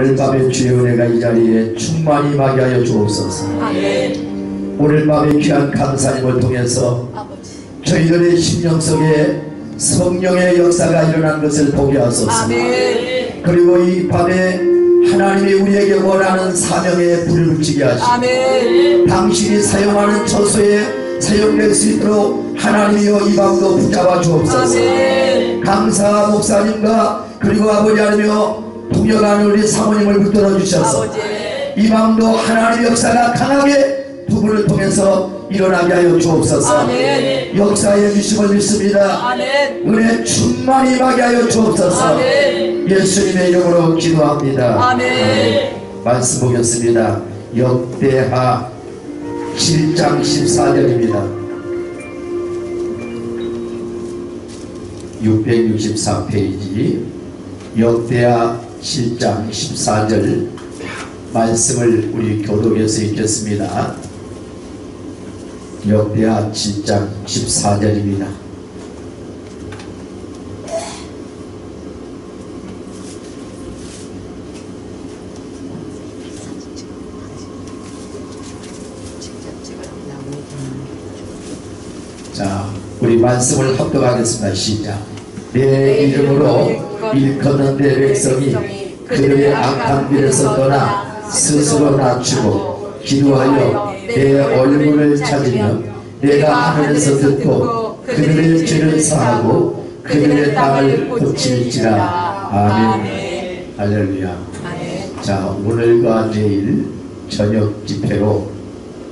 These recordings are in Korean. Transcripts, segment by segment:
오늘 밤에 주의 은혜가 이 자리에 충만히 임하게 하여 주옵소서 아멘. 오늘 밤에 귀한 강사님을 통해서 아버지. 저희들의 심령 속에 성령의 역사가 일어난 것을 보게 하소서 아멘. 그리고 이 밤에 하나님이 우리에게 원하는 사명에 불을 붙이게 하시고 아멘. 당신이 사용하는 처소에 사용될 수 있도록 하나님이여 이 밤도 붙잡아 주옵소서. 강사 목사님과 그리고 아버지 하나며 동역하는 우리 사모님을 붙들어 주셔서. 이 밤도 하나님의 역사가 강하게 두 분을 통해서 일어나게 하여 주옵소서 아멘. 역사의 미심을 믿습니다. 은혜 충만히 임하게 하여 주옵소서 아멘. 예수님의 이름으로 기도합니다 아멘. 말씀 보겠습니다 역대하 7장 14절입니다 663페이지 역대하 7장 14절 말씀을 우리 교독에서 읽겠습니다. 역대하 7장 14절입니다. 자, 우리 말씀을 합독하겠습니다. 시작. 내 이름으로 일컫는 내 백성이 그들의 악한 길에서 떠나 스스로 낮추고 기도하여 내 얼굴을 찾으면 내가 하늘에서 듣고 그들의 죄를 사하고 그들의 땅을 고칠지라. 아멘. 할렐루야. 자, 오늘과 내일 저녁 집회로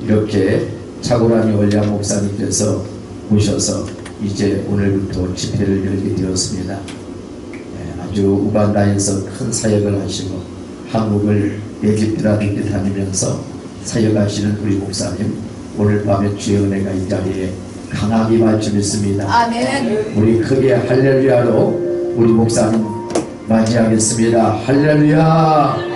이렇게 차고라니 원량 목사님께서 오셔서 이제 오늘부터 집회를 열게 되었습니다. 예, 아주 우간다에서 큰 사역을 하시고 한국을 에집트라 듯 다니면서 사역하시는 우리 목사님 오늘 밤에 주의 은혜가 이 자리에 강하게 믿습니다. 아멘. 우리 크게 할렐루야로 우리 목사님 맞이하겠습니다. 할렐루야.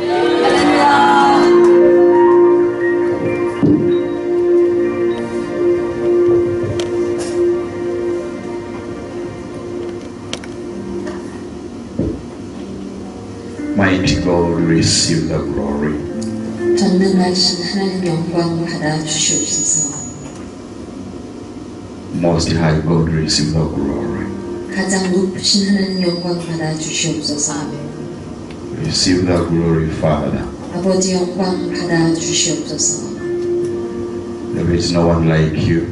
Mighty God, receive the glory. Most High God, receive the glory. Receive the glory, Father. There is no one like you.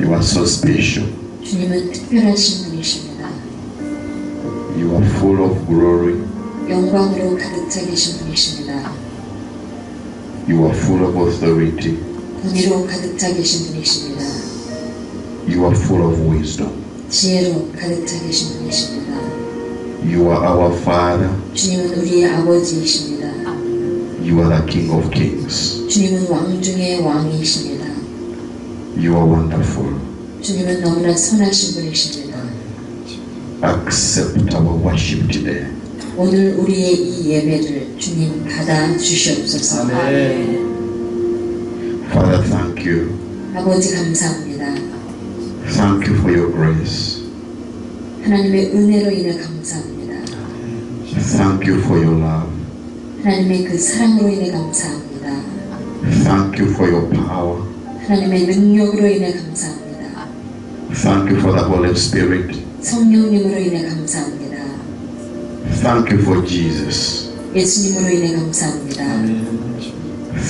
You are so special. You are full of glory. 영광으로 가득 차 계신 분이십니다. You are full of authority. 권위로 가득 차 계신 분이십니다. You are full of wisdom. 지혜로 가득 차 계신 분이십니다. You are our Father. 주님은 우리의 아버지이십니다. You are the King of Kings. 주님은 왕 중의 왕이십니다. You are wonderful. 주님은 너무나 선하신 분이십니다. Accept our worship today. 오늘 우리의 이 예배를 주님 받아 주시옵소서. 아멘. Father, thank you. 아버지 감사합니다. Thank you for your grace. 하나님의 은혜로 인해 감사합니다. Thank you for your love. 하나님의 그 사랑으로 인해 감사합니다. Thank you for your power. 하나님의 능력으로 인해 감사합니다. Thank you for the Holy Spirit. 성령님으로 인해 감사합니다. Thank you for Jesus. 예수님으로 인해 감사합니다.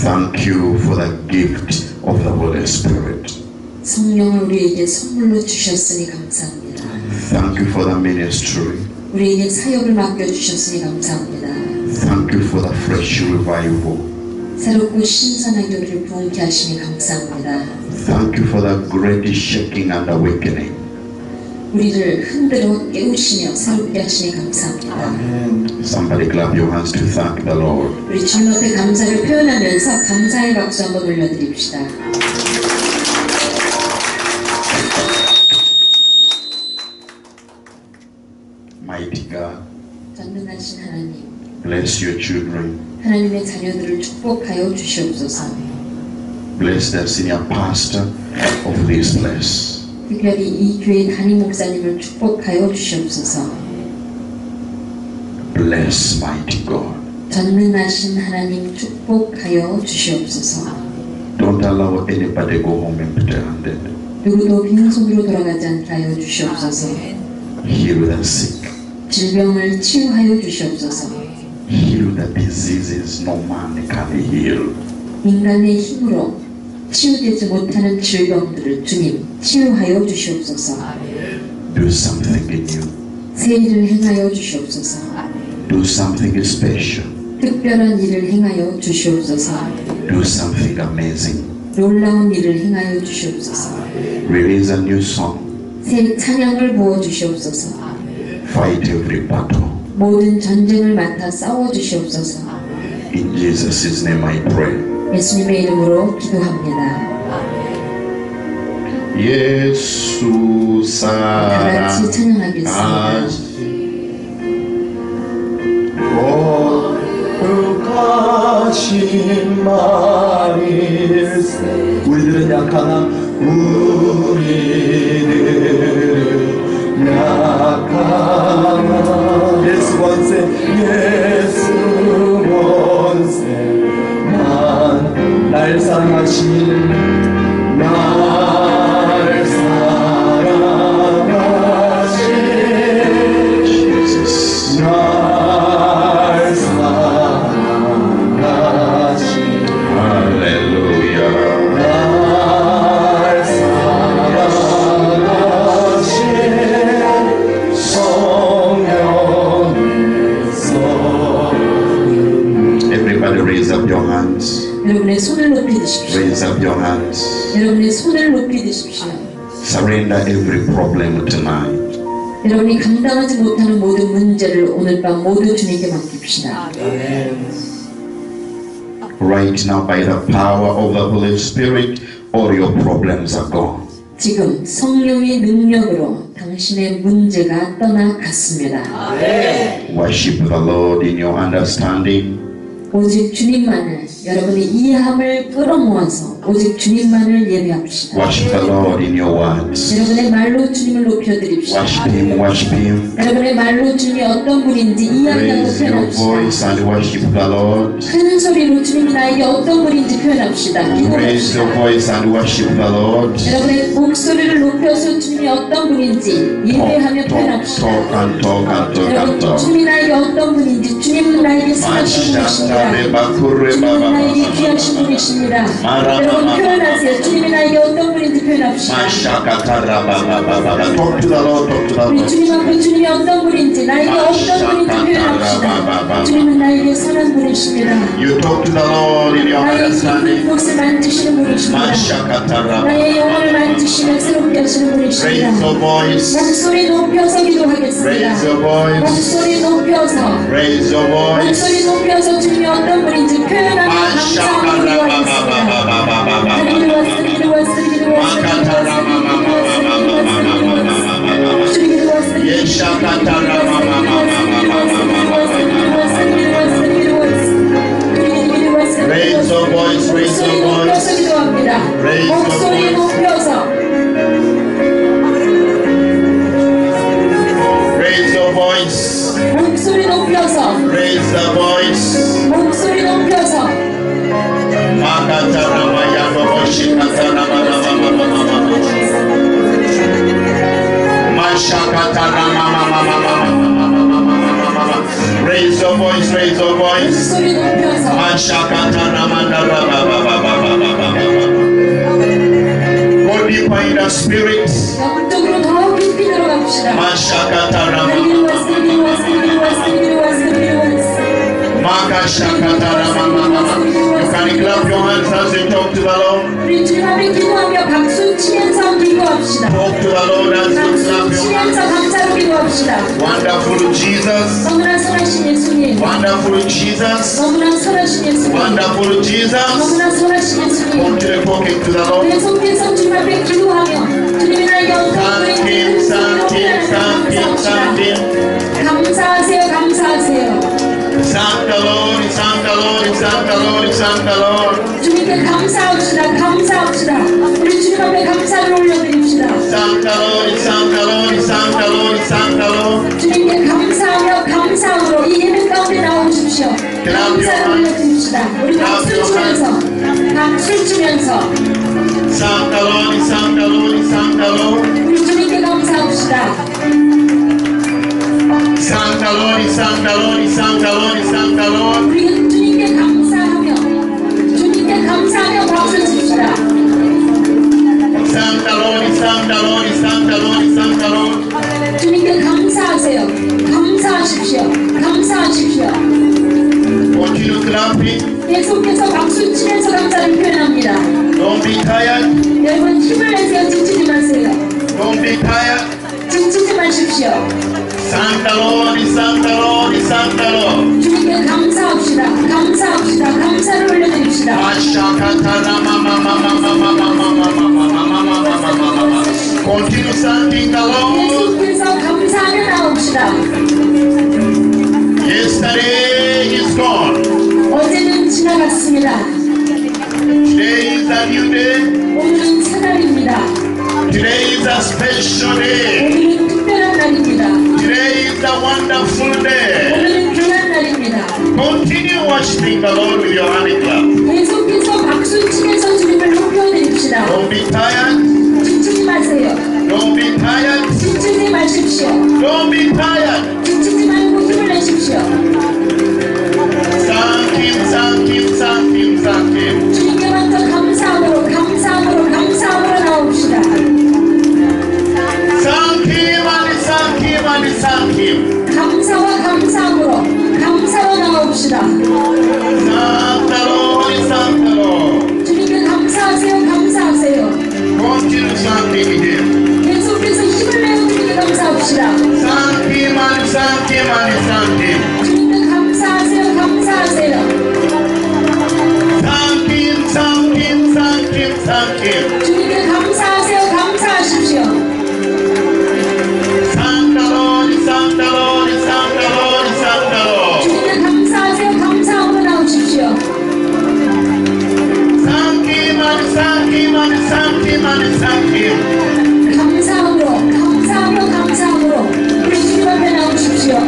Thank you for the gift of the Holy Spirit. 성령을 우리에게 선물로 주셨으니 감사합니다. Thank you for the ministry. 우리에게 사역을 맡겨주셨으니 감사합니다. Thank you for the fresh revival. 새롭고 신선하게 우리를 부흥케 하시니 감사합니다. Thank you for the great shaking and awakening. 우리를 흔들어 깨우시며 새롭게 하시니 감사합니다. Somebody clap your hands to thank the Lord. 우리 주님 앞에 감사를 표현하면서 감사의 박수 한번 올려드립시다. Mighty God, 전능하신 하나님, bless your children. 하나님의 자녀들을 축복하여 주시옵소서. Bless the senior pastor of this place. 특별히 이 교회 담임 목사님을 축복하여 주시옵소서. bless, mighty God. 전능하신 하나님 축복하여 주시옵소서. Don't allow anybody go home empty-handed. 누구도 빈손으로 돌아가지 않게 하여 주시옵소서. Heal the sick. 질병을 치유하여 주시옵소서. Heal the diseases no man can heal. 인간의 힘으로 치유되지 못하는 질병들을 주님 치유하여 주시옵소서. Do something in you. 새 일을 행하여 주시옵소서. Do something special. 특별한 일을 행하여 주시옵소서. Do something amazing. 놀라운 일을 행하여 주시옵소서. Release a new song. 새 찬양을 부어 주시옵소서. Fight every battle. 모든 전쟁을 맡아 싸워 주시옵소서. In Jesus' name I pray. 예수님의 이름으로 기도합니다. 예수 다 같이 찬양하겠습니다. 거룩하신 말일세 우리들은 약하나 우리들은 약하나 예수 권세 예수 날 사랑하신 날 사랑하신. 날 사랑하신 여러분의 손을 높이 드십시오. Surrender every problem tonight. 여러분이 감당하지 못하는 모든 문제를 오늘 밤 모두 주님께 맡깁시다. Right now, by the power of the Holy Spirit, all your problems are gone. 지금 성령의 능력으로 당신의 문제가 떠나갔습니다. Worship the Lord in your understanding. 오직 주님만을 여러분의 이해함을 끌어모아서 오직 주님만을 예배합시다. Worship the Lord in your words. 여러분의 말로 주님을 높여드립시다. Worship Him, worship Him. 여러분의 말로 주님이 어떤 분인지 Raise your 표현합시다. voice and worship the Lord. 큰 소리로 주님이 나에게 어떤 분인지 표현합시다. Raise 기도합시다. your voice and worship the Lord. 여러분의 목소리를 높여서 주님이 어떤 분인지 예배하며 Talk, talk, 표현합시다. talk and talk and talk and talk. 주님이 나에게 어떤 분인지 주님은 나에게 선하신 분이십니다. 주님은 나에게 귀하신 분이십니다. 표현하세요. 주님이 나에게 어떤 분인지 표현합시다. Talk to the Lord, talk to the 우리 Lord. 주님 앞에 주님이 어떤 분인지 나에게 어떤 분인지 표현합시다. 주님은 나에게 선한 분이십니다. You talk to the Lord in your 나의 understanding. 깊은 곳을 만드시는 분이십니다. 나의 영혼을 만드시며 새롭게 하시는 분이십니다. Raise your voice. 목소리 높여서 기도하겠습니다. Raise your voice. 목소리 높여서 Raise your voice. 목소리 높여서 주님이 어떤 분인지 표현하며 감사하며 기도하겠습니다. Raise your voice, raise your voice. Raise your voice. Raise the voice. Makataramaya. Raise your voice, raise your voice. Go deeper in the spirit. You can clap your hands as you talk to the Lord. 우리 주님 앞에 기도하며 박수 치면서 기도합시다. 박수. 치면서 감사로 기도합시다. Wonderful Jesus. 너무나 선하신 예수님. Wonderful Jesus. 너무나 선하신 예수님. Wonderful Jesus. 너무나 선하신 예수님. Talking to the Lord. 계속해서 주님 앞에 기도하며 주님이 나에게 어떤 Him. 감사하세요. 감사하세요. The Lord, the Lord, the Lord, the Lord. 주님께 감사합시다. 감사합시다. 우리 주님 앞에 감사를 올려드립시다. The Lord, the Lord, the Lord, the Lord. 주님께 감사하며 감사함으로 이 예배 주십시오. 감사를 올려드립시다. 우리 박수 치면서 박수 Thank the Lord, the Lord, the Lord. 우리 주님께 감사합시다. The Lord, thank the Lord, thank the Lord. 우리 주님께 감사하며 주님께 감사하며 박수 칩시다. The Lord, thank the Lord, thank the Lord. 주님께 감사하세요. 감사하십시오. 감사하십시오. Continue clapping. 계속해서 박수 치면서 감사를 표현합니다. Don't be tired. 여러분 힘을 내세요. 지치지 마세요. Don't be tired. 지치지 마십시오. Thank the Lord. 주님께 감사합시다. 감사합시다. 감사를 올려드립시다. Continue thanking the Lord. 계속해서 감사하며 나옵시다. Yesterday is gone. 어제는 지나갔습니다. Today is a new day. 오늘은 새 날입니다. Today is a special day. 오늘은 특별한 날입니다. Today is a wonderful day. 오늘은 귀한 날입니다. Continue worshiping the Lord with your hand clap. 계속해서 박수 치면서 주님을 높여드립시다. Don't be tired. 지치지 마세요. Don't be tired. 지치지 마십시오. Don't be tired. 지치지 말고 힘을 내십시오. Thank Him, thank Him, thank Him, thank Him. 주님께 먼저 감사함으로 감사함으로 감사함으로 나옵시다. Thank Him. 감사와 감사함으로 감사로 thank the Lord. 주님께 감사하세요. 감사하세요. Continue Him. 계속해서 힘을 내어 주님께 감사합시다. Thank Him and thank Him. 주님께 감사하세요. 3팀은 3팀은 3팀 감사함으로 감사함으로 감사함으로. 우리 팀 앞에 나오십시오.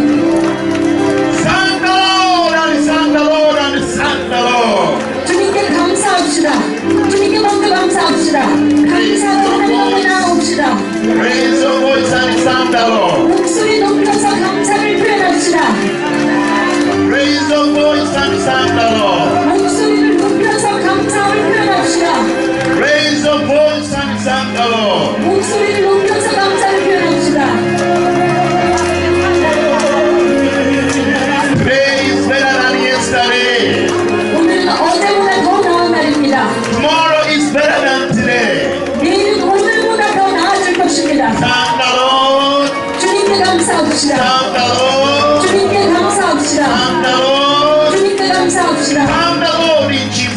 산다로라는 산다로라는 산다로. 주님께 감사합시다.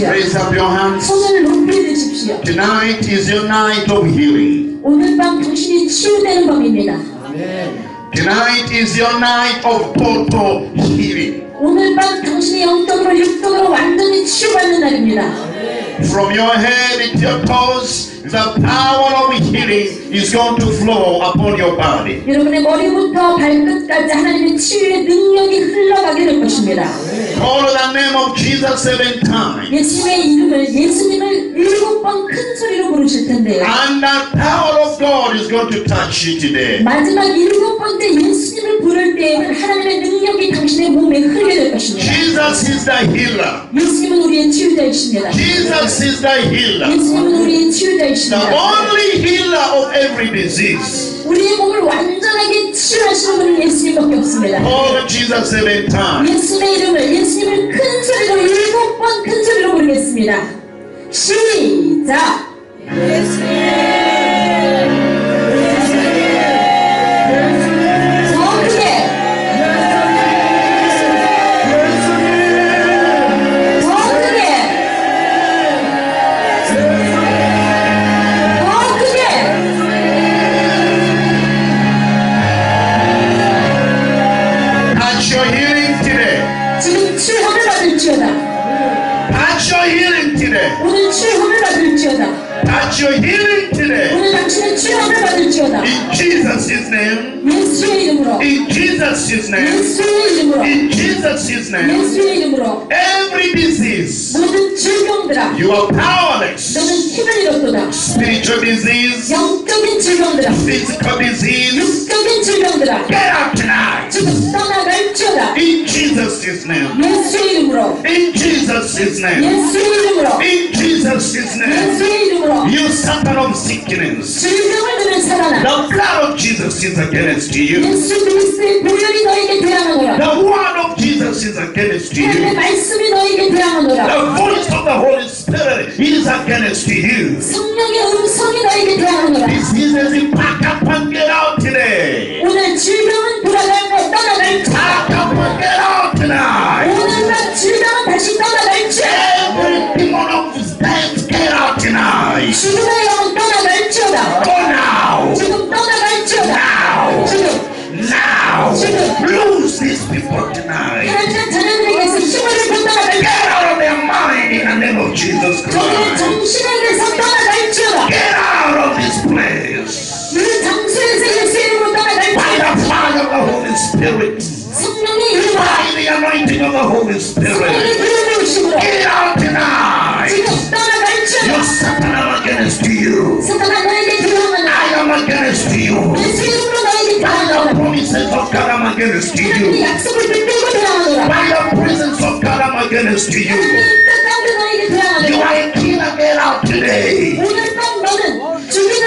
높이 드십시오. Raise up your hands. 손을 높이 드십시오. Tonight is your night of healing. 오늘 밤 당신이 치유되는 밤입니다. Tonight is your night of total healing. 오늘 밤 당신이 영적으로 육적으로 완전히 치유받는 날입니다. From your head to your toes, the power of healing is going to flow upon your body. 여러분의 머리부터 발끝까지 하나님의 치유의 능력이 흘러가게 될 것입니다. Call the name of Jesus seven times. 예수님의 이름을 예수님을 일곱 번 큰 소리로 부르실 텐데요. And the power of God is going to touch you today. 마지막 일곱 번째 예수님을 부를 때에는 하나님의 능력이 당신의 몸에 흐르게 될 것입니다. Jesus is the healer. 예수님은 우리의 치유자이십니다. Jesus is the healer. 예수님은 우리의 The 치유자이십니다. only healer of every disease. 우리의 몸을 완전 치유하시는 분은 예수님밖에 없습니다. Call Jesus seven times. 예수님의 이름을 예수님을 큰 소리로 일곱 번 큰 소리로 부르겠습니다. 시작. 더 크게. Jesus' name. every disease, you are powerless. Spiritual disease, physical disease, get up tonight. In Jesus' name. In Jesus' name. In Jesus is name. You suffer of sickness. The blood of Jesus is against you. The word of Jesus is against you. The voice of the Holy Spirit is against you. Diseases pack up and get out today. Pack up and get out tonight. Recognize. Go now. Now. Now. Lose these people tonight. Get out of their mind in the name of Jesus Christ. Get out of this place. By the power of the Holy Spirit. By the anointing of the Holy Spirit. Get of God you. By the presence of God I'm you. You are a killer. Get out today.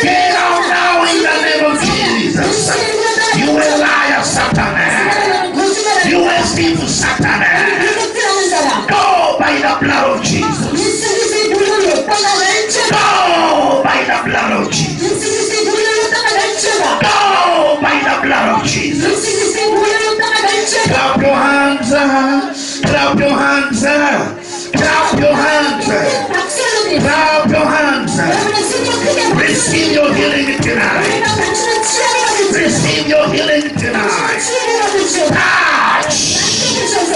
Get out now in the name of Jesus. You a liar, Satan. You a thief, Satan. Go by the blood of Jesus. Go by the blood of Clap your hands, uh, clap your hands, uh, clap your hands, uh, clap your hands. Receive your healing tonight. Receive your healing tonight. Touch,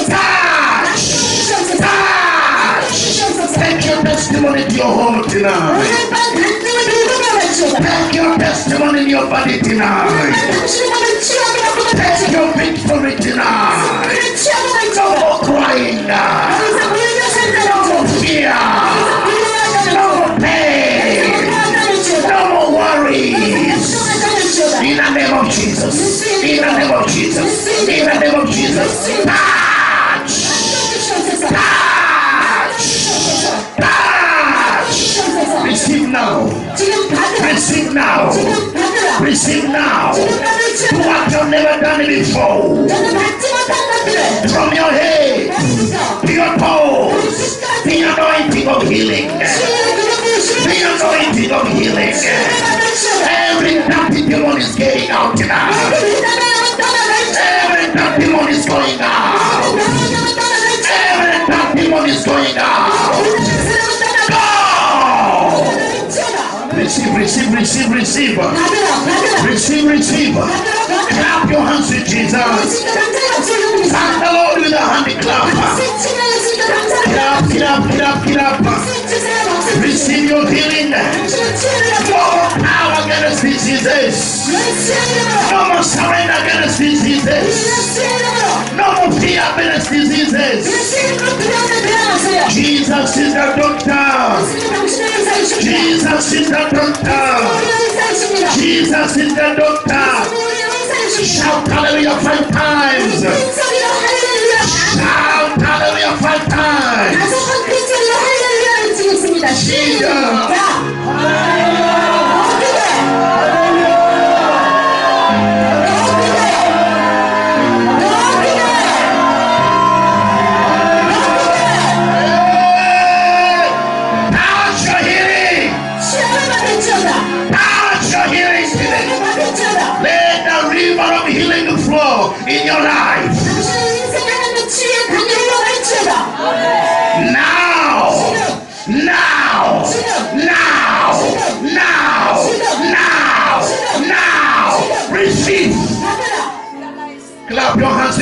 touch, touch. Take your testimony to your home tonight. Take your testimony in your body tonight. Expect your victory tonight. Don't go crying. Don't fear. nation. Every dark demon is getting out now. Every dark demon is going out. Every dark demon is going out. Go! Receive, receive, receive, receive. Receive, receive. Clap your hands with Jesus. Thank the Lord with a hand clap. Clap, clap, clap, clap receive your healing. No more power against diseases. No more surrender against diseases. No more fear against diseases. Jesus is the doctor. Jesus is the doctor. Jesus is the doctor. Shout hallelujah five times. Shout hallelujah five times. Kingdom.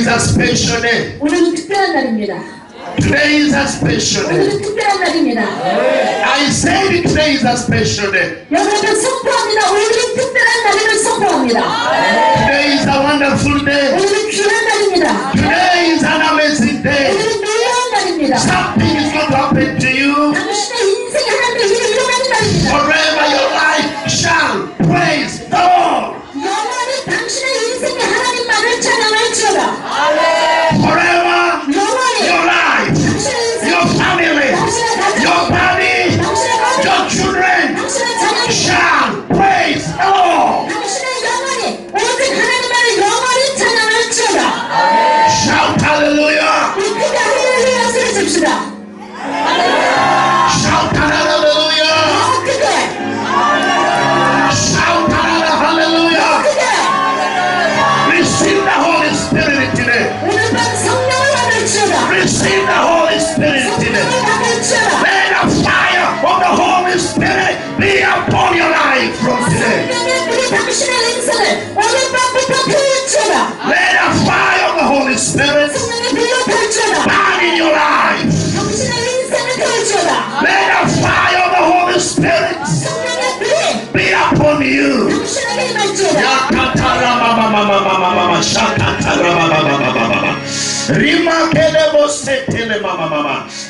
Jesus pension에 오늘은 특별한 날입니다. Today is a special day. 특별한 날입니다. I say today is a special day. 여러분 선포합니다. 오늘은 특별한 날임을 선포합니다. Today is a wonderful day. 오늘은 귀한 날입니다. Today is an amazing day. 오늘은 놀라운 날입니다. Something is going to happen to you. 당신의 인생에 하나님의 일이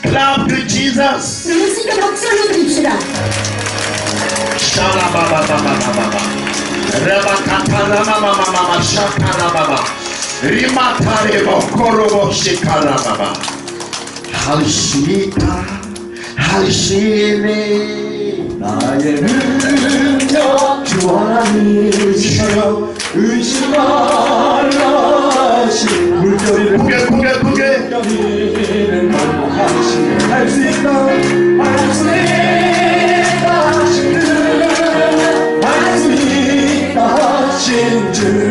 Clap to Jesus. Rimatarebo korobo shikarababa. Halshita, halshini. 나의 능력 주와 미치여 의심 말라시 물결이 부게 부게 부게 여기는 하시 할수 있다 할수 있다. 할수 있다 진주.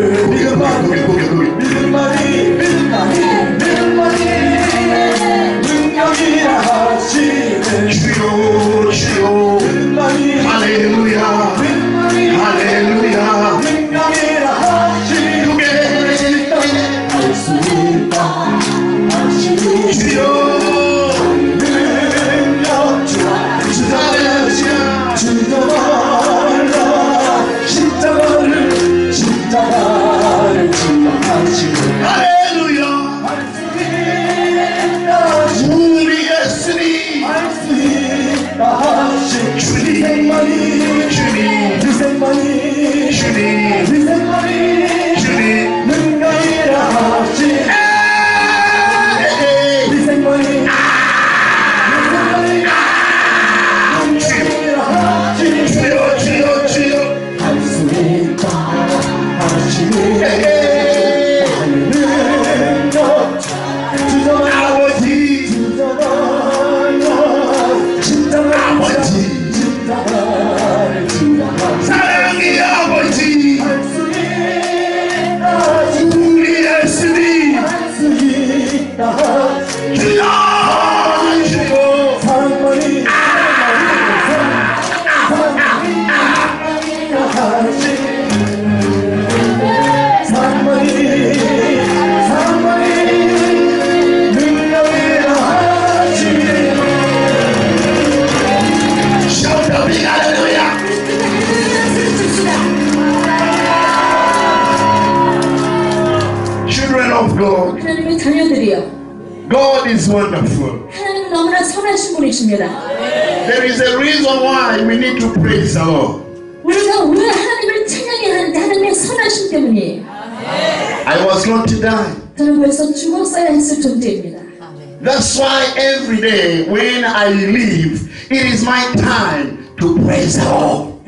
why every day when I leave, it is my time to praise the Lord.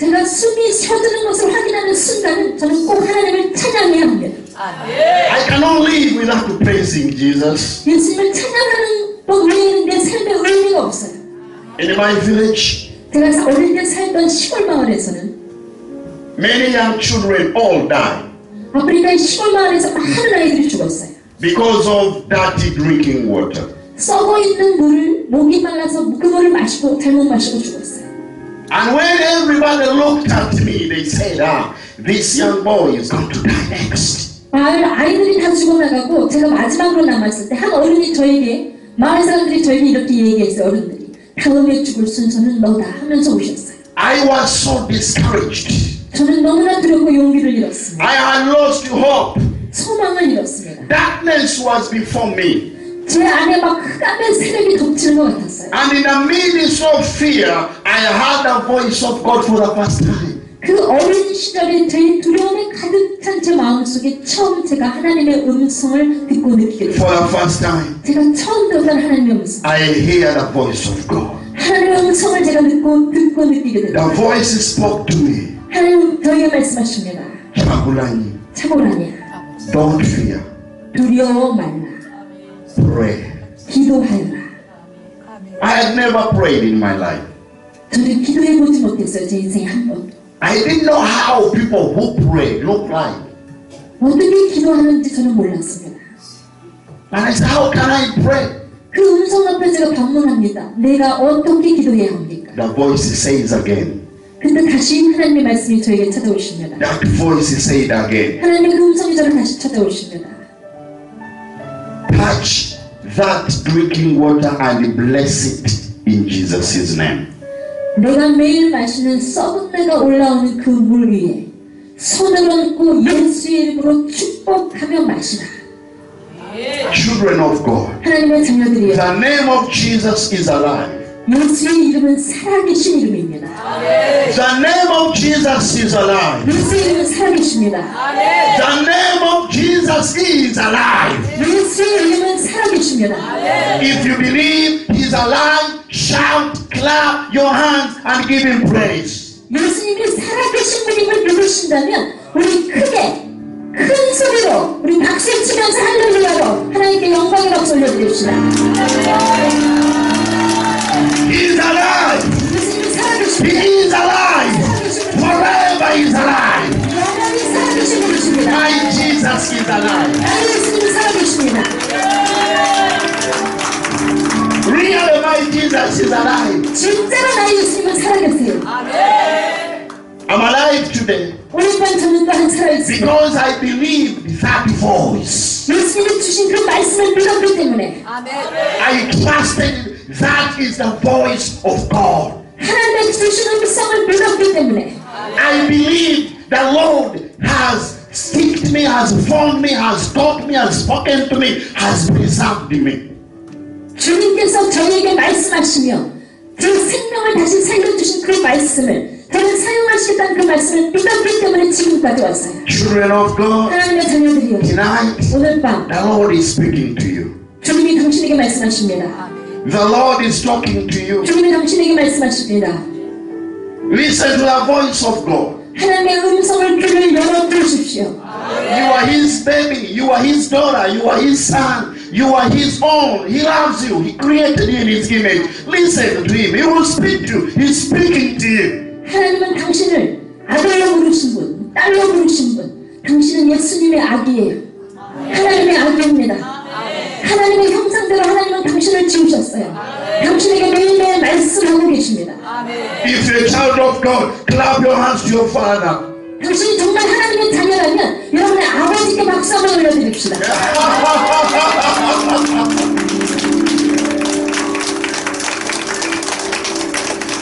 I cannot live without praising Jesus. 예수님을 찬양하는 법 외에는 내 삶에 의미가 없어요. In my village, 제가 many young children all died. Because of dirty drinking water. 썩어 있는 물을 목이 말라서 그 물을 마시고 잘못 마시고 죽었어요. And when everybody looked at me, they said, ah, this young boy is going to die next. 마을 아이들이 다 죽어나가고 제가 마지막으로 남았을 때 한 어른이 저에게 마을 사람들이 저에게 이렇게 얘기했어요. 어른들이 다음에 죽을 순서는 너다 하면서 오셨어요. I was so discouraged. 저는 너무나 두렵고 용기를 잃었습니다. I had lost hope. 소망을 잃었습니다. Darkness was before me. 제 안에 막 흑암의 세력이 덮치는 것 같았어요. And in the midst of fear, I heard the voice of God for the first time. 그 어린 시절에 제 두려움에 가득 찬제 마음속에 처음 제가 하나님의 음성을 듣고 느끼게 됐어요. For the first time, 제가 처음 들었던 하나님의 음성. I hear the voice of God. 하나님의 음성을 제가 듣고 듣고 느끼게 The 됐어요. voice spoke to me. 하나님 저에게 말씀하십니다. Chagulani, 차고라니야. don't fear. 두려워 말라. Pray. 기도하여라. I had never prayed in my life. 저는 기도해 보지 못했어요. 제 인생에 한 번도. I didn't know how people who pray look like. 어떻게 기도하는지 저는 몰랐습니다. And I said, how can I pray? 그 음성 앞에 제가 방문합니다. 내가 어떻게 기도해야 합니까? The voice says again. 근데 다시 하나님의 말씀이 저에게 찾아오십니다. That voice said again. 하나님의 그 음성이 저를 다시 찾아오십니다. Touch that drinking water and bless it in Jesus' name. 내가 매일 마시는 썩은 내가 올라오는 그 물 위에 손을 얹고 예수의 이름으로 축복하며 마시라. Children of God, 하나님의 자녀들이여 the name of Jesus is alive. 예수의 이름은 살아계신 이름입니다. The name of Jesus is alive. 예수의 이름은 살아계십니다. The name of Jesus is alive. 예수의 이름은 살아계십니다. If you believe He's alive, shout, clap your hands, and give Him praise. 예수님이 살아계신 분임을 믿으신다면 우리 크게 큰 소리로 우리 박수 치면서 할렐루야로 하나님께 영광의 박수 올려드립시다. He's alive. 예수님이 He 살아계십니다. is alive. Forever He's alive. My Jesus is alive. Really, my Jesus is alive. I'm alive today because I believe that voice. I trusted that is the voice of God. I believe the Lord has sticked me, has formed me, has taught me, has spoken to me, has preserved me. 주님께서 저에게 말씀하시며 제 생명을 다시 살려주신 그 말씀을 저는 사용하시겠다는 그 말씀을 믿었기 때문에 지금까지 왔어요. Children of God, 하나님의 자녀들이여 tonight 오늘 밤 the Lord is speaking to you. 주님이 당신에게 말씀하십니다. The Lord is talking to you. 주님이 당신에게 말씀하십니다. Listen to the voice of God. 하나님의 음성을 귀를 열어 들으십시오. You are His baby. You are His daughter. You are His son. You are His own. He loves you. He created you in His image. Listen to Him. He will speak to you. He's speaking to you. 하나님은 당신을 아들로 부르신 분, 딸로 부르신 분, 당신은 예수님의 아기예요. 하나님의 아기입니다. 하나님의 형상대로 하나님은 당신을 지으셨어요. 당신에게 매일매일 말씀하고 계십니다. If you're a child of God, clap your hands to your Father. 당신이 정말 하나님의 자녀라면 여러분의 아버지께 박수 한번 올려드립시다.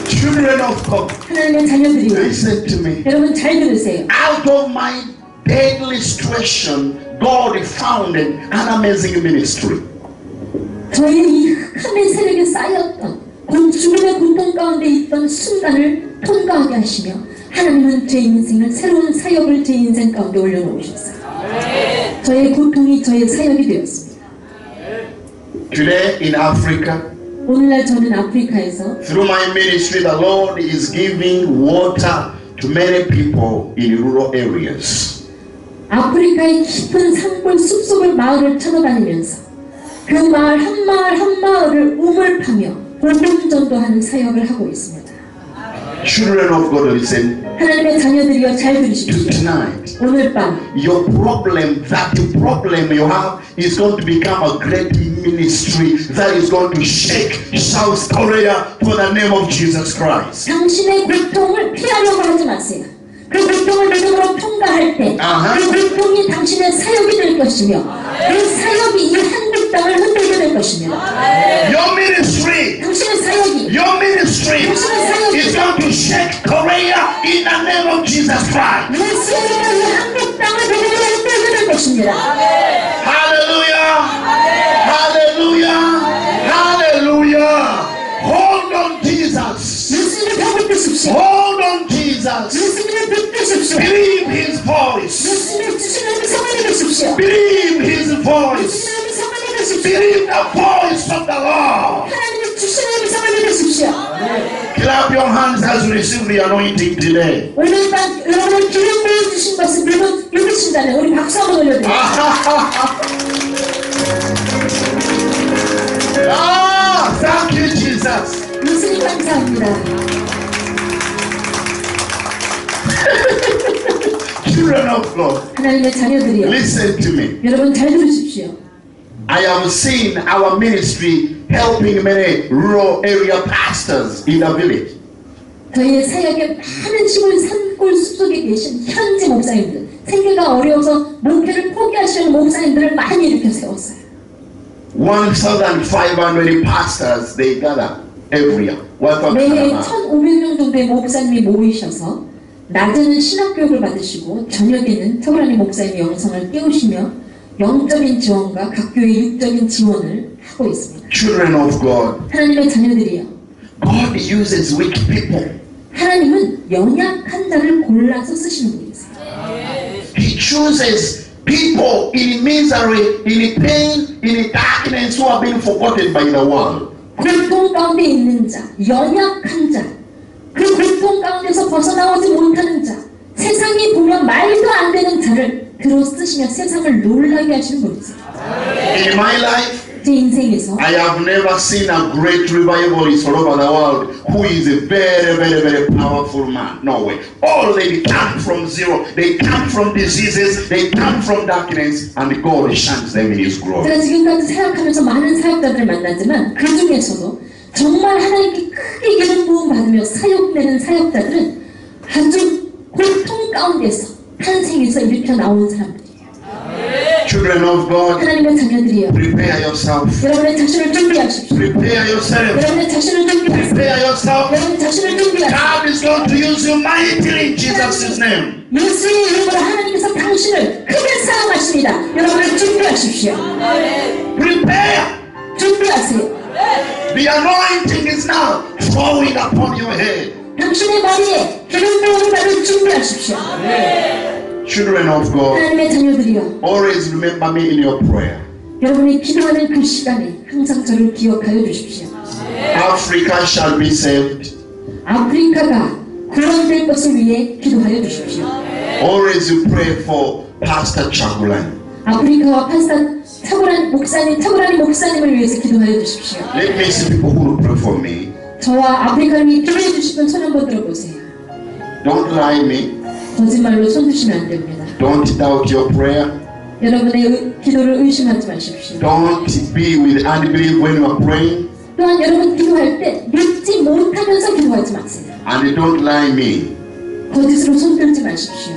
Children of God, 하나님의 자녀들이요. listen to me. 여러분 잘 들으세요. Out of my deadly situation, God founded an amazing ministry. 저의 이 흑암의 세력에 쌓였던 곧 죽음의 고통 가운데 있던 순간을 통과하게 하시며 하나님은 제 인생을 새로운 사역을 제 인생 가운데 올려놓으셨어요. 저의 고통이 저의 사역이 되었습니다. Today in Africa, 오늘날 저는 아프리카에서 through my ministry, the Lord is giving water to many people in rural areas. 아프리카의 깊은 산골 숲속을 마을을 찾아다니면서 그 마을 한 마을 한 마을을 우물 파며 복음 전도하는 사역을 하고 있습니다. Children of God, listen 하나님의 자녀들이여 잘 들으십시오. tonight. 오늘 밤 Your problem, that problem you have, is going to become a great ministry that is going to shake South Korea for the name of Jesus Christ. 당신의 고통을 피하려고 하지 마세요. 그 고통을 믿음으로 통과할 때. 그 고통이 당신의 사역이 될 것이며, 그 사역이 이 한국 땅을 흔들게 될 것이며, Your ministry, 당신의 사역이 your ministry is going to shake Korea in the name of Jesus Christ. 예수님은 이 한국 땅을 믿음으로 흔들게 될 것입니다. Hallelujah! Hallelujah! Hold on, Jesus. Believe his voice. Believe his voice. Believe the voice of the Lord. Clap your hands as you receive the anointing today. ah, thank you, Jesus. Children of God, 하나님의 자녀들이여 listen to me. 여러분 잘 들으십시오. I have seen our ministry helping many rural area pastors in the village. 저희의 사역에 많은 시골 산골 숲속에 계신 현지 목사님들 생계가 어려워서 목회를 포기하시는 목사님들을 많이 일으켜 세웠어요. 1,500 pastors they gather every year. 매해 1,500. 1,500명 정도의 목사님이 모이셔서 낮에는 신학교육을 받으시고 저녁에는 터브라니 목사님의 영성을 깨우시며 영적인 지원과 각 교회 육적인 지원을 하고 있습니다. Children of God, 하나님의 자녀들이여 God uses weak people. 하나님은 연약한 자를 골라서 쓰시는 분이세요. He chooses people in misery, in pain, in darkness who have been forgotten by the world. 고통 가운데 있는 자, 연약한 자, 그 고통 가운데서 벗어나오지 못하는 자, 세상이 보면 말도 안 되는 자를 그로 쓰시며 세상을 놀라게 하시는 분이세요. In my life, 제 인생에서 I have never seen a great revivalist all over the world who is a very, very, very powerful man. No way. All they come from zero. They come from diseases. They come from darkness, and God shines them in His glory. 제가 지금까지 사역하면서 많은 사역자들을 만났지만 그 중에서도 정말 하나님께 크게 기름 부음 받으며 사역되는 사역자들은 아주 고통 가운데서 탄생해서 일으켜 나온 사람들이에요. Children of God, 하나님의 prepare yourself. 여러분의 자신을 준비하십시오. Prepare yourself. 여러분의 자신을 준비하세요. Prepare yourself. 여러분 자신을 준비하세요. God is going to use you mightily in Jesus' name. 예수의 이름으로 하나님께서 당신을 크게 사랑하십니다. 여러분을 준비하십시오. Prepare. 준비하세요. The anointing is now falling upon your head. 당신의 머리에 기름 부음을 받을 준비하십시오. Children of God, 하나님의 자녀들이여 always remember me in your prayer. 여러분이 기도하는 그 시간에 항상 저를 기억하여 주십시오. Africa shall be saved. 아프리카가 구원될 것을 위해 기도하여 주십시오. Always you pray for Pastor Chagulan. 아프리카와 파스타 차고란 목사님, 차고라니 목사님을 위해서 기도하여 주십시오. Let me see people who will pray for me. 저와 아프리카를 위해 기도해 주시면 손 한번 들어보세요. Don't lie me. 거짓말로 손 드시면 안 됩니다. Don't doubt your prayer. 여러분의 의- 기도를 의심하지 마십시오. Don't be with unbelief when you are praying. 또한 여러분 기도할 때 믿지 못하면서 기도하지 마세요. And don't lie me. 거짓으로 손 들지 마십시오.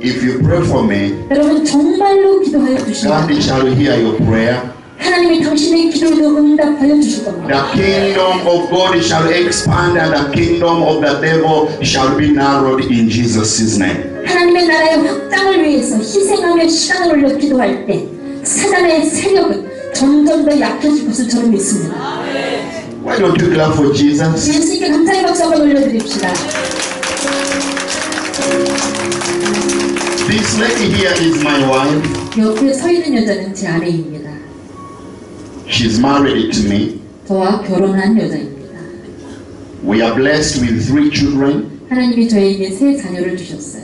If you pray for me, 여러분 정말로 기도하여 God 주시면 shall hear your prayer. 하나님이 당신의 기도에도 응답하여 주실 겁니다. The kingdom of God shall expand and the kingdom of the devil shall be narrowed in Jesus' name. 하나님의 나라의 확장을 위해서 희생하며 시간을 올려 기도할 때 사단의 세력은 점점 더 약해질 것을 저는 믿습니다. Why don't you clap for Jesus? 예수님께 감사의 박수 한번 올려드립시다. This lady here is my wife. 옆에 서 있는 여자는 제 아내입니다. She's married to me. 저와 결혼한 여자입니다. We are blessed with three children. 하나님이 저에게 세 자녀를 주셨어요.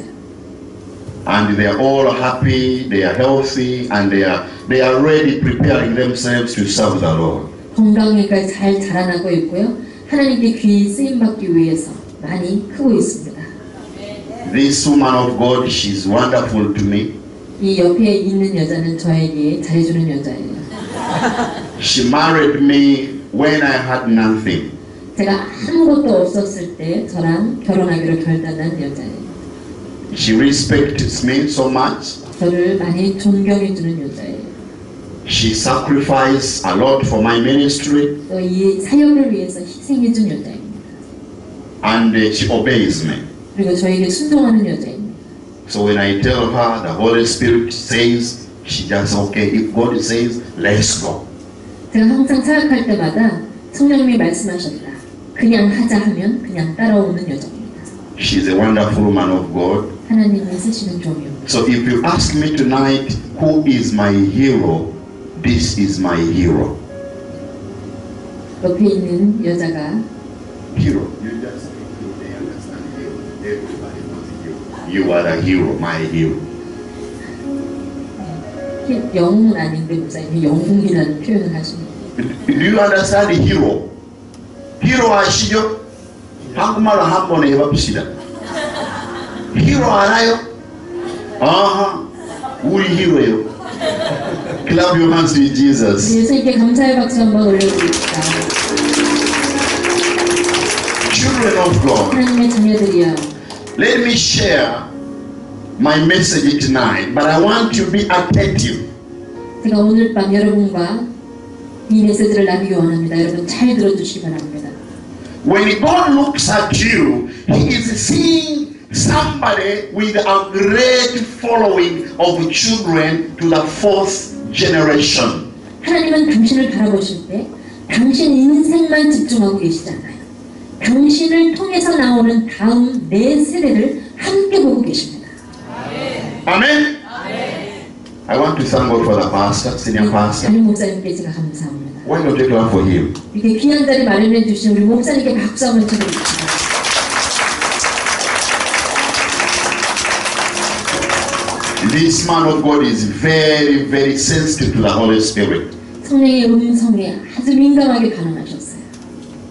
And they are all happy, they are healthy, and they are they are already preparing themselves to serve the Lord. 건강하게 잘 자라나고 있고요. 하나님께 귀히 쓰임 받기 위해서 많이 크고 있습니다. This woman of God, she's wonderful to me. 이 옆에 있는 여자는 저에게 잘해주는 여자예요. She married me when I had nothing. 제가 아무것도 없었을 때 저랑 결혼하기로 결단한 여자예요. She respects me so much. 저를 많이 존경해주는 여자예요. She sacrificed a lot for my ministry, 또 이 사역을 위해서 희생해준 여자입니다. and uh, she obeys me. 그리고 저에게 순종하는 여자입니다. So when I tell her the Holy Spirit says, she just okay. If God says, let's go. 제가 항상 생각할 때마다 성령님이 말씀하셨다. 그냥 하자 하면 그냥 따라오는 여자입니다. She's a wonderful woman of God. 하나님이 쓰시는 종이옵니다. So if you ask me tonight, who is my hero? This is my hero. 옆에 있는 여자가 Hero. Everybody knows hero. You are the hero, my hero. 히- 영웅은 아닌데 목사님이 영웅이라는 표현을 하십니다. Do you understand hero? hero 아시죠? 한국말로 한 번에 해봅시다. hero 알아요? 아하, 우리 히로예요. Clap your hands to Jesus. 이렇게 감사의 박수 한번 올려드립니다. Children of God, 하나님의 자녀들이여 let me share my message tonight, but I want you to be attentive. 제가 오늘 밤 여러분과 이 메시지를 나누기 원합니다. 여러분 잘 들어주시기 바랍니다. When God looks at you, He is seeing somebody with a great following of children to the fourth generation. 하나님은 당신을 바라보실 때 당신 인생만 집중하고 계시지 않아요. 당신을 통해서 나오는 다음 네 세대를 함께 보고 계십니다. Amen. I want to thank God for the pastor, senior pastor. 담임 목사님께 제가 감사합니다. Why not take clap for him? 이렇게 귀한 자리 마련해 주신 우리 목사님께 박수 한번 쳐드립니다. This man of God is very, very sensitive to the Holy Spirit. 성령의 음성에 아주 민감하게 반응하셨어요.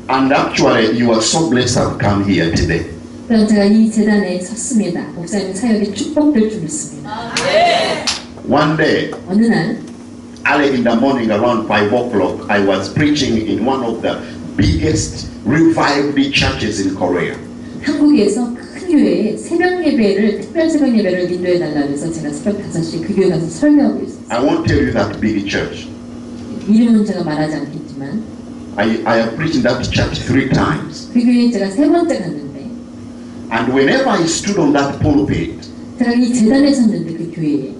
And actually, you are so blessed to have come here today. 그럼 제가 이 재단에 섰습니다. 목사님 사역에 축복될 줄 믿습니다. One day, 어느 날 early in the morning, around 5 o'clock, I was preaching in one of the biggest revived churches in Korea. 한국에서 큰 교회에 새벽 예배를 특별 새벽 예배를 인도해 달라 그래서 제가 새벽 5시에 그 교회 가서 설교하고 있었어요. I won't tell you that big church. 이름은 제가 말하지 않겠지만 I, I have preached in that church three times. 그 교회에 제가 세 번째 갔는데 And whenever I stood on that pulpit, 제가 이 재단에 섰는데 그 교회에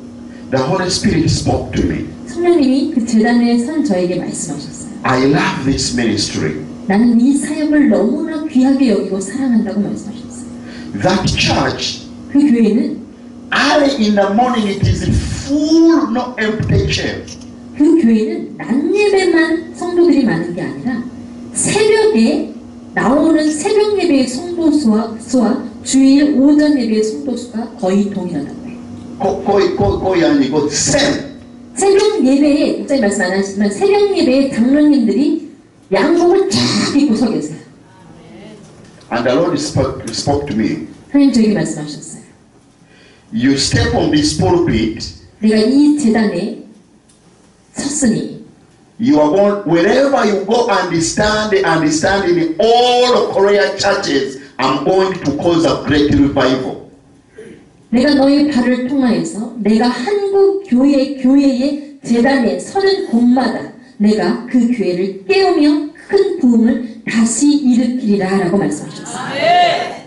the Holy Spirit spoke to me. 성령님이 그 재단에 선 저에게 말씀하셨어요. I love this ministry. 나는 이 사역을 너무나 귀하게 여기고 사랑한다고 말씀하셨어요. That church, 그 교회는 early in the morning, it is full, no empty chair. 그 교회는 낮 예배만 성도들이 많은 게 아니라 새벽에 나오는 새벽 예배의 성도 수와 수와 주일 오전 예배의 성도 수가 거의 동일하다고 해요. 거- 거의, 거의, 거의 아니고, 쌤. 새벽 예배에 목사님 말씀 안 하시지만 새벽 예배에 장로님들이 양복을 쫙 입고 서 계세요. And the Lord spoke, spoke to me. 하나님 저에게 말씀하셨어요. You step on this pulpit, 내가 이 재단에 섰으니 you are going, wherever you go and stand, and stand in all Korea churches, I'm going to cause a great revival. 내가 너의 발을 통하여서 내가 한국 교회 교회의 재단에 서는 곳마다 내가 그 교회를 깨우며 큰 부흥을 다시 일으키리라라고 말씀하셨어요.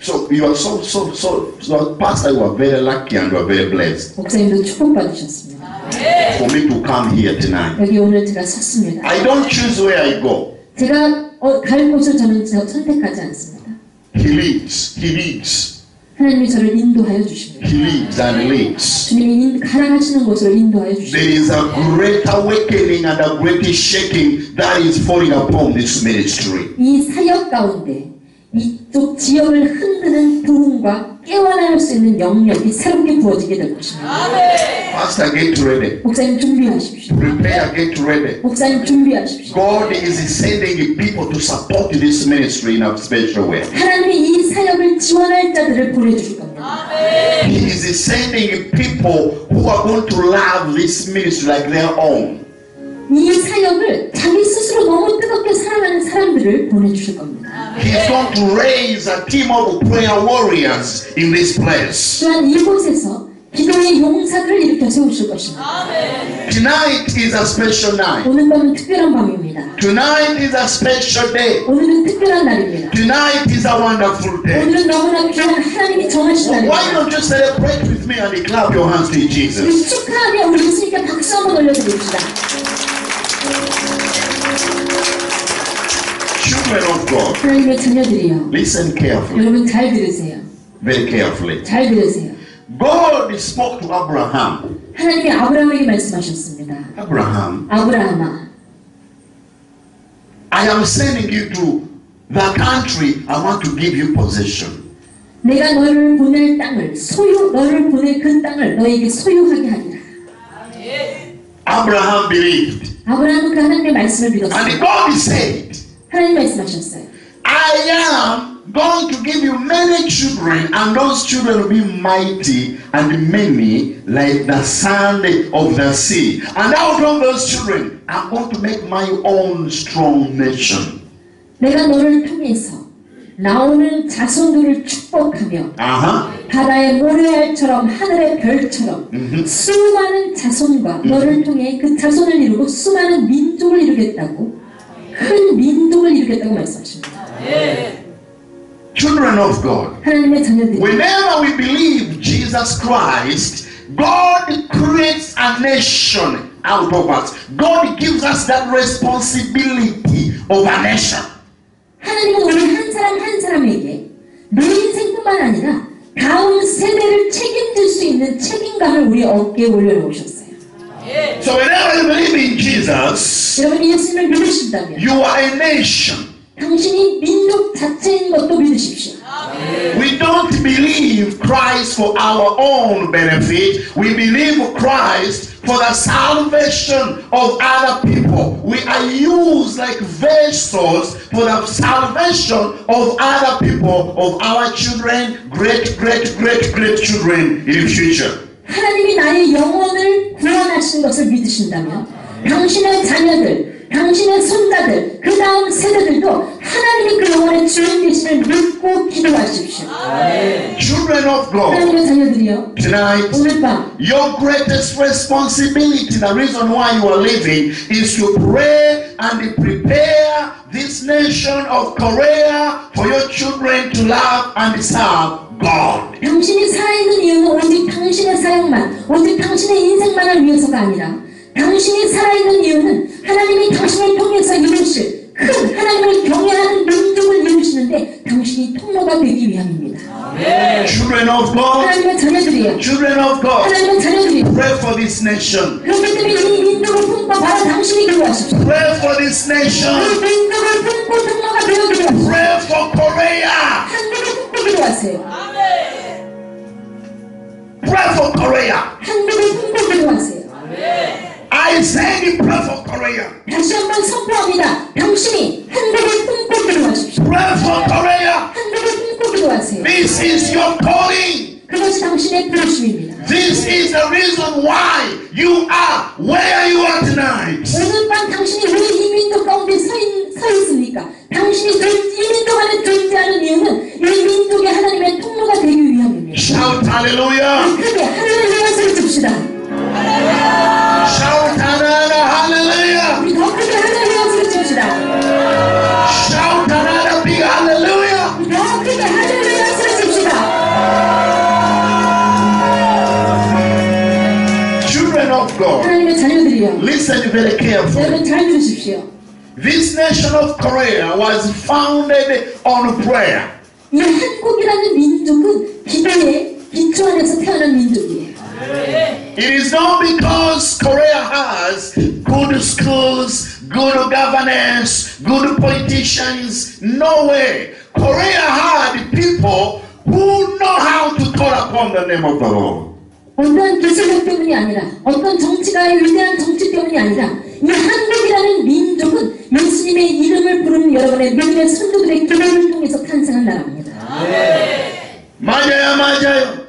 So you are so, so, so, so, Pastor, you are very lucky and you are very blessed 목사님도 축복받으셨습니다. for me to come here tonight. 여기 오늘 제가 섰습니다. I don't choose where I go. 제가 어, 갈 곳을 저는 저- 선택하지 않습니다. He leads, He leads, 하나님이 저를 인도하여 주십니다. He leads and leads. 주님이 인, 가라 하시는 곳으로 인도하여 There 주십니다. is a great awakening and a great shaking that is falling upon this ministry. 이 사역 가운데 이쪽 지역을 흔드는 부흥과 깨어날 수 있는 영역이 새롭게 부어지게 될 것입니다. Pastor, get ready. 목사님 준비하십시오. Prepare, get ready. 목사님 준비하십시오. God is sending people to support this ministry in a special way. 하나님이 이 사역을 지원할 자들을 보내주실 겁니다. He is sending people who are going to love this ministry like their own. 이 사역을 자기 스스로 너무 뜨겁게 사랑하는 사람들을 보내주실 겁니다. He's going to raise a team of prayer warriors in this place. 또한 이곳에서 기도의 용사들을 일으켜 세우실 것입니다. Tonight is a special night. 오늘 밤은 특별한 밤입니다. Tonight is a special day. 오늘은 특별한 날입니다. Tonight is a wonderful day. 오늘은 너무나 귀한 하나님이 정하신 Why 날입니다. don't you celebrate with me and clap your hands to Jesus? 우리 축하하며 우리 예수님께 박수 한번 올려드립시다. Children of God, 하나님의 자녀들이요. listen carefully, 여러분 잘 들으세요. very carefully. 잘 들으세요. God spoke to Abraham. 하나님이 아브라함에게 말씀하셨습니다. Abraham, 아브라함아, I am sending you to the country I want to give you possession. 내가 너를 보낼 땅을 소유, 너를 보낼 그 땅을 너에게 소유하게 하리라. Abraham believed. 아브라함은 그 하나님의 말씀을 And 믿었어요. God said, 하나님 말씀하셨어요. I am going to give you many children, and those children will be mighty and many like the sand of the sea. And out of those children, I'm going to make my own strong nation. 내가 너를 통해서 나오는 자손들을 축복하며 Uh-huh. 바다의 모래알처럼 하늘의 별처럼 수많은 자손과 너를 통해 그 자손을 이루고 수많은 민족을 이루겠다고 큰 민족을 이루겠다고 말씀하십니다. Children of God. 하나님의 자녀들이 Whenever we believe Jesus Christ, God creates a nation out of us. God gives us that responsibility of a nation. 우리 어깨에 올려놓으셨어요. So whenever you believe in Jesus, 여러분 예수님을 믿으신다면 you are a nation. 당신이 민족 자체인 것도 믿으십시오. We don't believe Christ for our own benefit. We believe Christ for the salvation of other people. We are used like vessels for the salvation of other people, of our children, great, great, great, great children in the future. 하나님이 나의 영혼을 구원하신 것을 믿으신다면 당신의 자녀들, 당신의 손자들, 그 다음 세대들도 하나님이 그 영혼의 주인 되심을 믿고 기도하십시오. Children of God, 하나님의 자녀들이요. tonight 오늘 밤 Your greatest responsibility, the reason why you are living, is to pray and prepare this nation of Korea for your children to love and serve. 당신이 살아있는 이유는 오직 당신의 사역만, 오직 당신의 인생만을 위해서가 아니라 당신이 살아있는 이유는 하나님이 당신을 통해서 이루실 큰 하나님을 경외하는 민족을 이루시는데 당신이 통로가 되기 위함입니다. Children of God, 하나님의 children of God, 하나님의 자녀들이 pray for this nation. 그렇기 때문에 이 민족을 품고 바로 당신이 기도하십시오. Pray for this 이 nation. 민족을 품고 통로가 되어 기도하십시오. Pray for Korea. 한국 기도하세요. Pray for Korea. 한국을 기도하세요. I say pray for Korea. 다시 한번 선포합니다. 당신이 한국을 품고 기도하십시오. Pray for Korea. 한국을 품고 기도하세요. This is your calling. 그것이 당신의 부르심입니다. This is the reason why you are where you are tonight. 오늘 밤 당신이 왜 이 민족 가운데 서, 있, 서 있습니까? 당신이 존- 이 민족 안에 존재하는 이유는 이 민족의 하나님의 통로가 되기 위함입니다. Shout hallelujah. 크게 하늘을 소리 칩시다. Shout hallelujah. 우리 더 크게 하늘을 소리 칩시다. Listen very carefully. This nation of Korea was founded on prayer. It is not because Korea has good schools, good governance, good politicians. No way. Korea had people who know how to call upon the name of the Lord. 어떤 기술력 때문이 아니라 어떤 정치가의 위대한 정치 때문이 아니라 이 한국이라는 민족은 예수님의 이름을 부르는 여러분의 믿음의 선조들의 기도를 통해서 탄생한 나라입니다. 맞아요, 맞아요.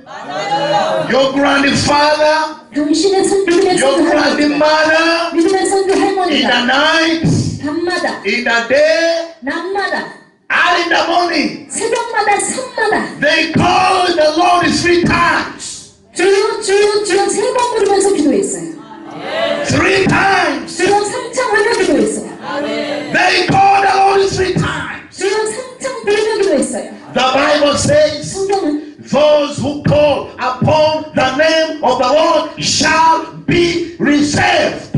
Your grandfather, 당신의 선조들의 your 선조 할머니, grandmother, 믿음의 선조 in the 할머니가 night, 밤마다, in the day, 낮마다, and in the morning, 새벽마다, they call the Lord three times. 주여 주여 주여 세 번 부르면서 기도했어요. Three times. 주여 삼창하며 기도했어요. They call the Lord three times. 주여 삼창 부르며 기도했어요. The Bible says, 성경은 Those who call upon the name of the Lord shall be reserved.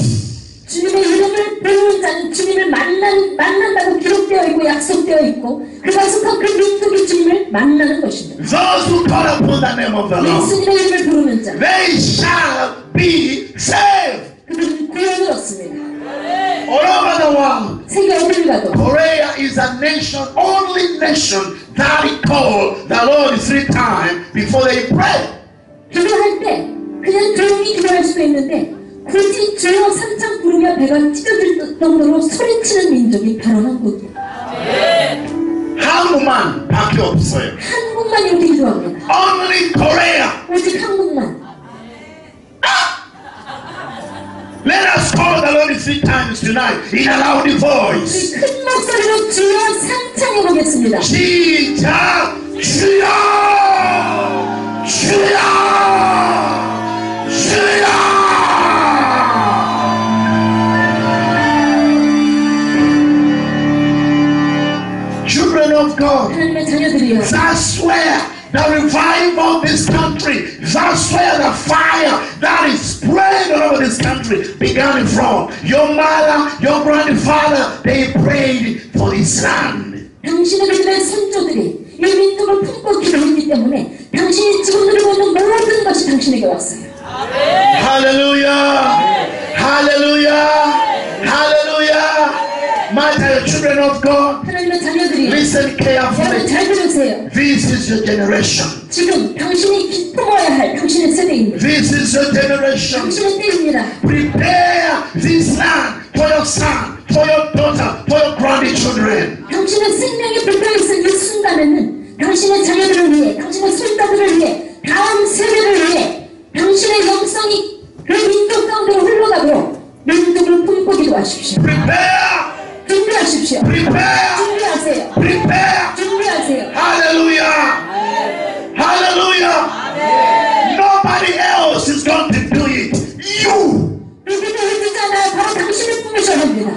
주님의 이름을 부르는 자는 주님을 만난, 만난다고 기록되어 있고 약속되어 있고 그가 속한 그 민족이 주님을 만나는 것입니다. Those who call upon the name of the Lord, 예수님의 이름을 부르는 자 they shall be saved. 그들은 구원을 얻습니다. All over the world, 세계 어디를 가도 Korea is a nation, only nation that call the Lord three times before they pray. 기도할 때 그냥 조용히 기도할 수도 있는데 굳이 주여 삼창 부르며 배가 찢어질 정도로 소리치는 민족이 바로 한국이에요. 한국만 밖에 없어요. 한국만 이렇게 기도합니다. Only Korea. 오직 한국만. Let us call the Lord three times tonight in a loud voice. 큰 목소리로 주여 삼창해 보겠습니다. 시작 주여 주여 주여 God, 하나님의 자녀들이여 that's where the revival of this country, that's where the fire that is spread all over this country began from. Your mother, your grandfather, they prayed for this land. 당신의 믿음의 선조들이 이 민족을 품고 기도했기 때문에 당신이 지금 누리고 있는 모든 것이 당신에게 왔어요. Hallelujah. Hallelujah. Hallelujah. My dear children of God, 하나님의 자녀들이 listen 여러분 carefully. 잘 들으세요. This is your generation. 지금 당신이 기뻐해야 할 당신의 세대입니다. This is your generation. 당신의 때입니다. Prepare this land for your son, for your daughter, for your grandchildren. 당신의 생명이 불떠있을 이 순간에는 당신의 자녀들을 위해, 당신의 손자들을 위해, 다음 세대를 위해 당신의 영성이 그 민족 가운데로 흘러가도록 민족을 품고 기도하십시오. Prepare, 준비하십시오. prepare, 준비하세요. prepare. 준비하세요. Hallelujah. Hallelujah. Nobody else is going to do it. You. 누구도 해주잖아요. 바로 당신을 품으셔야 합니다.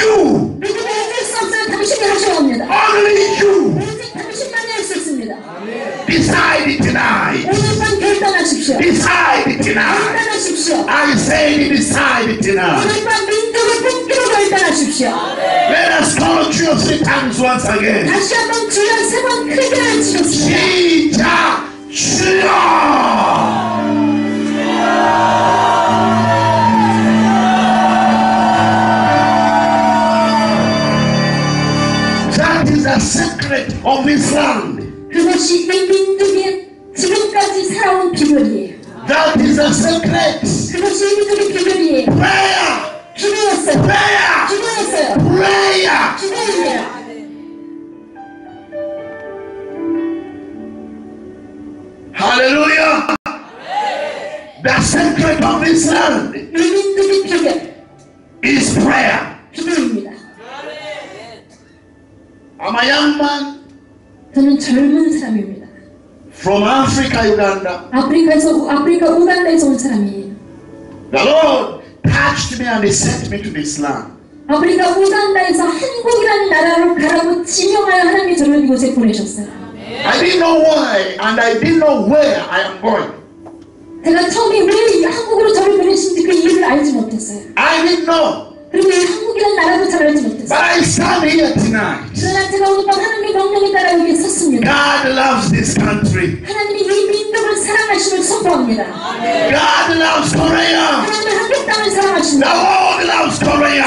You. 누구도 해줄 수 없어요. 당신이 하셔야 합니다. Only you. 오직 당신만이 할 수 있습니다. Decide it tonight. 오늘 밤 결단하십시오. Decide it tonight. 결단하십시오. I say decide it tonight. 오늘 밤 민족 Let us call you three times once again. That is a secret of Islam. That is the secret. Prayer. 비결이에요. Prayer, 기도였어요. prayer. 기도입니다. Hallelujah. The secret of this land 이 민족의 비결, is prayer. 기도입니다. I'm a young man 저는 젊은 사람입니다. from Africa, Uganda. 아프리카에서 아프리카 우간다에서 온 사람이에요. The Lord touched me and He sent me to this land. 아프리카 우간다에서 한국이라는 나라로 가라고 지명하여 하나님이 저를 이곳에 보내셨어요. I didn't know why and I didn't know where I am going. 제가 처음에 왜이 한국으로 저를 보내신지 그 이유를 알지 못했어요. I didn't know. I stand here tonight. God loves this country. God loves Korea. The. Lord loves Korea.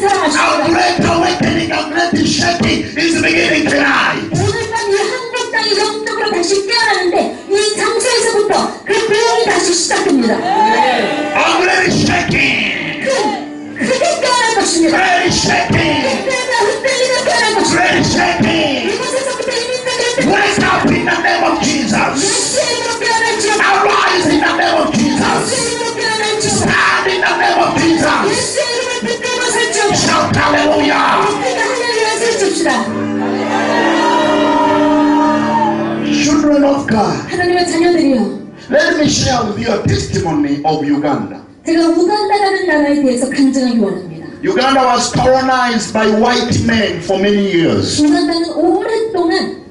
사랑하십니다. great awakening, a great shaking is beginning tonight. 그 시작됩니다. Already shaking. In the name of Jesus. Arise in the name of Jesus. Stand in the name of Jesus. Shout hallelujah. Children of God. Let me share with you a testimony of Uganda. 제가 우간다라는 나라에 대해서 간증하기 원합니다. Uganda was colonized by white men for many years. 우간다는 오랫동안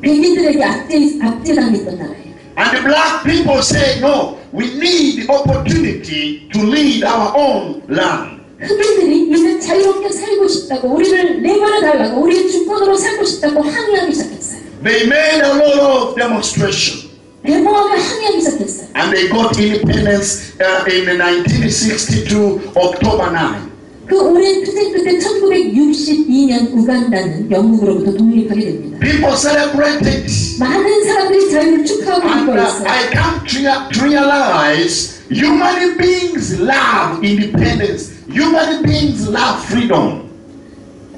백인들에게 압제, 압제당했던 나라예요. And the black people say, no, we need the opportunity to lead our own land. 흑인들이 이제 자유롭게 살고 싶다고 우리를 내버려 달라고 우리의 주권으로 살고 싶다고 항의하기 시작했어요. They made a lot of demonstration. 대모함을 항의하기 시작했어요. And they got independence uh, in 1962, October 9. 그 오랜 투쟁 끝에 1962년 우간다는 영국으로부터 독립하게 됩니다. People celebrated. 많은 사람들이 자유를 축하하고 And uh, 기뻐했어요. I come to, rea- to realize human beings love independence. Human beings love freedom.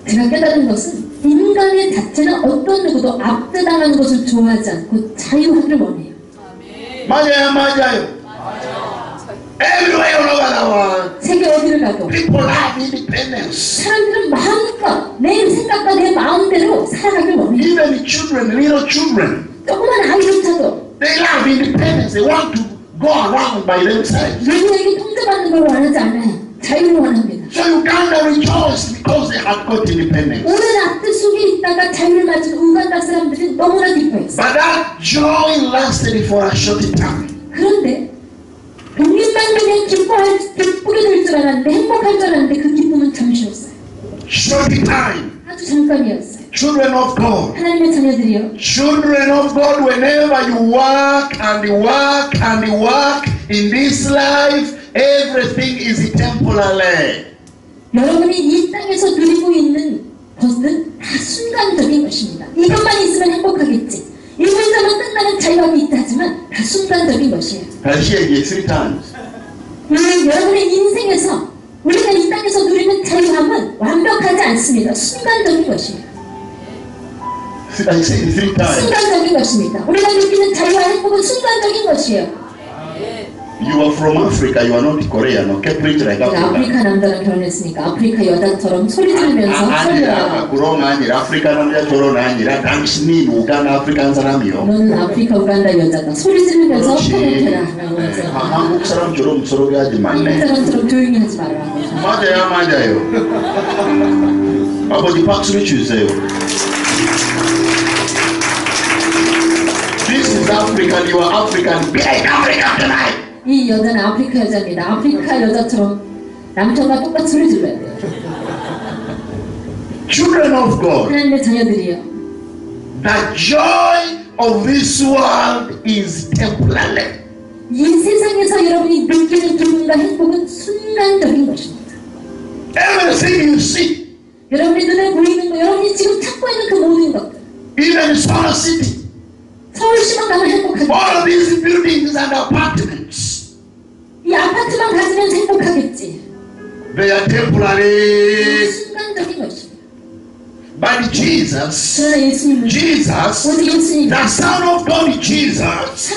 제가 깨달은 것은 인간의 자체는 어떤 누구도 압제당하는 것을 좋아하지 않고 자유하기를 원해요. 맞아요, 맞아요. Everywhere all over the world, 세계 어디를 가도 people love independence. 사람들은 마음껏 내 생각과 내 마음대로 살아가길 원해요. Even children, little children, 조그만 아이조차도 they love independence. They want to go around by themselves. 누구에게 통제받는 걸 원하지 않아요. 자유를 원합니다. So Uganda rejoiced because they had got independence. 오랜 압제 속에 있다가 자유를 맞은 우간다 사람들이 너무나 기뻐했어요. But that joy lasted for a short time. 그런데 독립만 되면 기뻐할, 기쁘게 될 줄 알았는데 행복할 줄 알았는데 그 기쁨은 잠시였어요. Short time. 아주 잠깐이었어요. Children of God. 하나님의 자녀들이요. Children of God, whenever you work and work and work in this life, Everything is temporary. 여러분이 이 땅에서 누리고 있는 것은 다 순간적인 것입니다. 이것만 있으면 행복하겠지. 이거 있으면 끝나는 자유함이 있다 하지만 다 순간적인 것이에요. Hear it three times. 음, 여러분의 인생에서 우리가 이 땅에서 누리는 자유함은 완벽하지 않습니다. 순간적인 times. 순간적인 것입니다. 우리가 느끼는 자유와 행복은 순간적인 것이에요. You are from Africa, you are not Korean, okay? Preach like Africa. 아프리카 남자랑 결혼했으니까 아프리카 여자처럼 소리 지르면서 아, 설교하고 아니라 그런 아니라 아프리카 남자 결혼 아니라 당신이 누가 African 사람이요. 너는 아프리카 우간다 여자다 소리 지르면서 라고 네, 아, 한국처럼 조롱스럽게 하지 한국 말네. 사람처럼 조용히 하지 말라고 맞아요, 맞아요. 아버지 박수를 주세요. This is African, you are African. Be like African tonight. 이 여자는 아프리카 여자입니다. 아프리카 여자처럼 남편과 똑같이 소리 질러야 돼요. Children of God, 하나님의 자녀들이요. The joy of this world is temporary. 이 세상에서 여러분이 느끼는 기쁨과 행복은 순간적인 것입니다. Everything you see, 여러분의 눈에 보이는 거 여러분이 지금 찾고 있는 그 모든 것들 even Solar City, 서울시만 가면 행복하겠지 all of these buildings and apartments, 이 아파트만 가지면 행복하겠지 they are temporary. 순간적인 것입니다 But Jesus, Jesus, the Son of God, Jesus,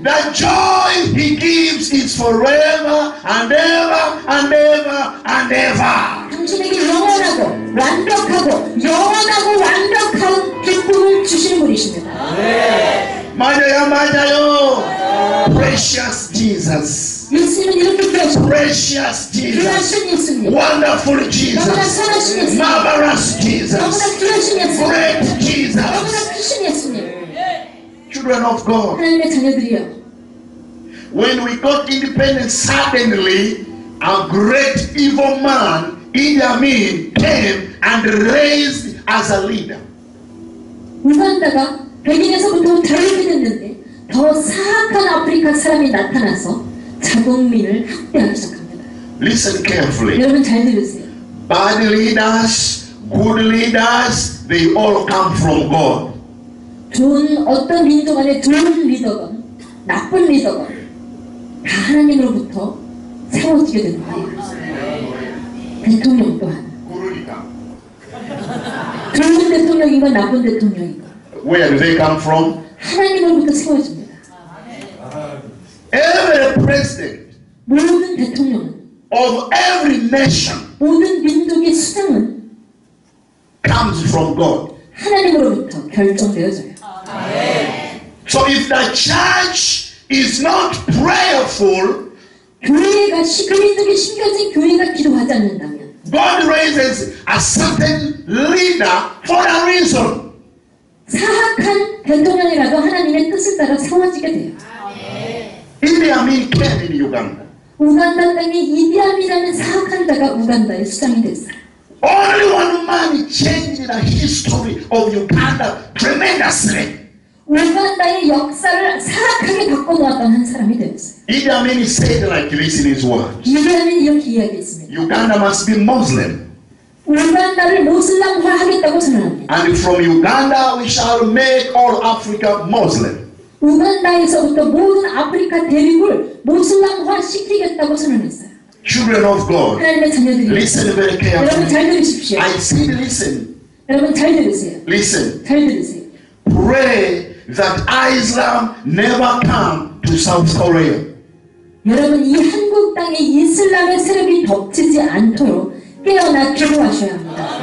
the joy He gives is forever and ever and ever and ever. 당신에게 영원하고 완벽하고 영원하고 완벽한 기쁨을 주시는 분이십니다. 맞아요, 맞아요. Precious Jesus, 예수님은 이렇게 귀하십니다. precious Jesus, 귀하신 예수님, wonderful 너무나 Jesus, 선하신 예수님, marvelous 너무나 Jesus, 귀하신 예수님, great Jesus. 너무나 크신 예수님. Children of God, 하나님의 자녀들이여, when we got independence, suddenly a great evil man, Idi Amin, came and raised as a leader. 우간다가 백인에서부터 자유롭게 됐는데 더 사악한 아프리카 사람이 나타나서 자국민을 학대하기 시작합니다. Listen carefully. 여러분 잘 들으세요. Bad leaders Good leaders, they all come from God. 좋은 어떤 민족 안에 좋은 리더건 나쁜 리더건 다 하나님으로부터 세워지게 거예요. 대통령 또한 좋은 대통령인가 나쁜 대통령인가 Where do they come from? 하나님으로부터 세워집니다. Every president 모든 대통령은 of every nation 모든 민족의 수장은 comes from God. 하나님으로부터 결정되어져요. So if the church is not prayerful, 교회가 시- 그 민족이 심겨진 교회가 기도하지 않는다면 God raises a certain leader for a reason. 사악한 대통령이라도 하나님의 뜻을 따라 세워지게 돼요. Came in Uganda. 우간다 땅에 이디아민이라는 사악한 자가 우간다의 수장이 됐어요. Only one man changed the history of Uganda tremendously. 우간다의 역사를 사악하게 바꿔놓았던 한 사람이 되었어요. Amin said like this in his words. 이디아민이 이렇게 이야기했습니다. Uganda must be Muslim. 우간다를 모슬람화 하겠다고 선언합니다. And from Uganda we shall make all Africa Muslim. 우간다에서부터 모든 아프리카 대륙을 모슬람화 시키겠다고 선언했어요. Children of God, 하나님의 자녀들이 listen very 여러분 carefully. 잘 들으십시오. I said listen, 여러분 잘 들으세요. listen. 잘 들으세요. Pray that Islam never come to South Korea. 여러분 이 한국 땅에 이슬람의 세력이 덮치지 않도록 깨어나 기도하셔야 합니다.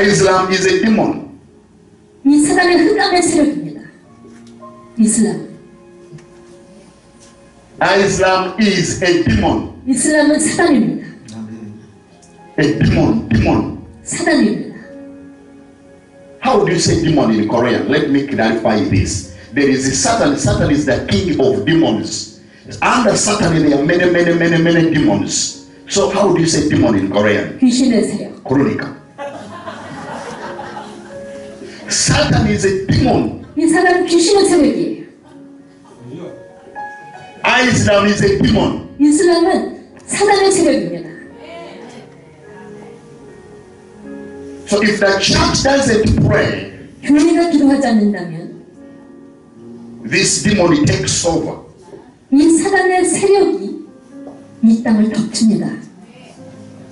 Islam is a demon. 이 사단의 흑암의 세력입니다. 이슬람. Islam is a demon. 이슬람은 사단입니다. A demon, demon. 사단입니다. How do you say demon in Korean? Let me clarify this. There is a Satan. Satan is the king of demons. Under Satan, there are many, many, many, many demons. So how do you say demon in Korean? 귀신의 세력. Korenica. Satan is a demon. 이 사단은 귀신의 세력이에요. Islam is a demon. 이슬람은 사단의 세력입니다. So if the church doesn't pray, 교회가 기도하지 않는다면 this demon takes over. 이 사단의 세력이 이 땅을 덮칩니다.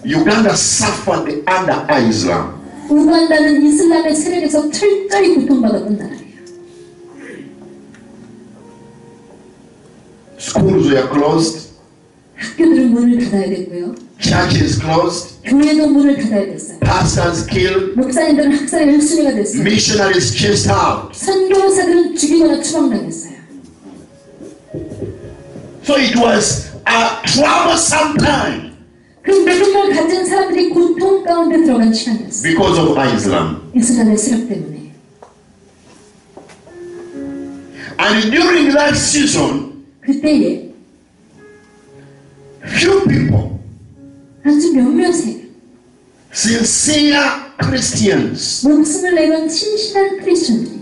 Uganda suffered under Islam. 우간다는 이슬람의 세력에서 철저히 고통받았던 나라예요. Schools were closed, 학교들은 문을 닫아야 됐고요. churches closed, 교회도 문을 닫아야 됐어요. pastors killed, 목사님들은 학살의 1순위가 됐어요. missionaries chased out. 선교사들은 죽이거나 추방당했어요. So it was a troublesome time 그 모든 걸 가진 사람들이 고통 가운데 들어간 시간이었어요. because of Islam. 이스라엘 세력 때문에. And during that season, 그때에 few people, 아주 몇몇의 sincere Christians, 목숨을 내건 신실한 크리스천들이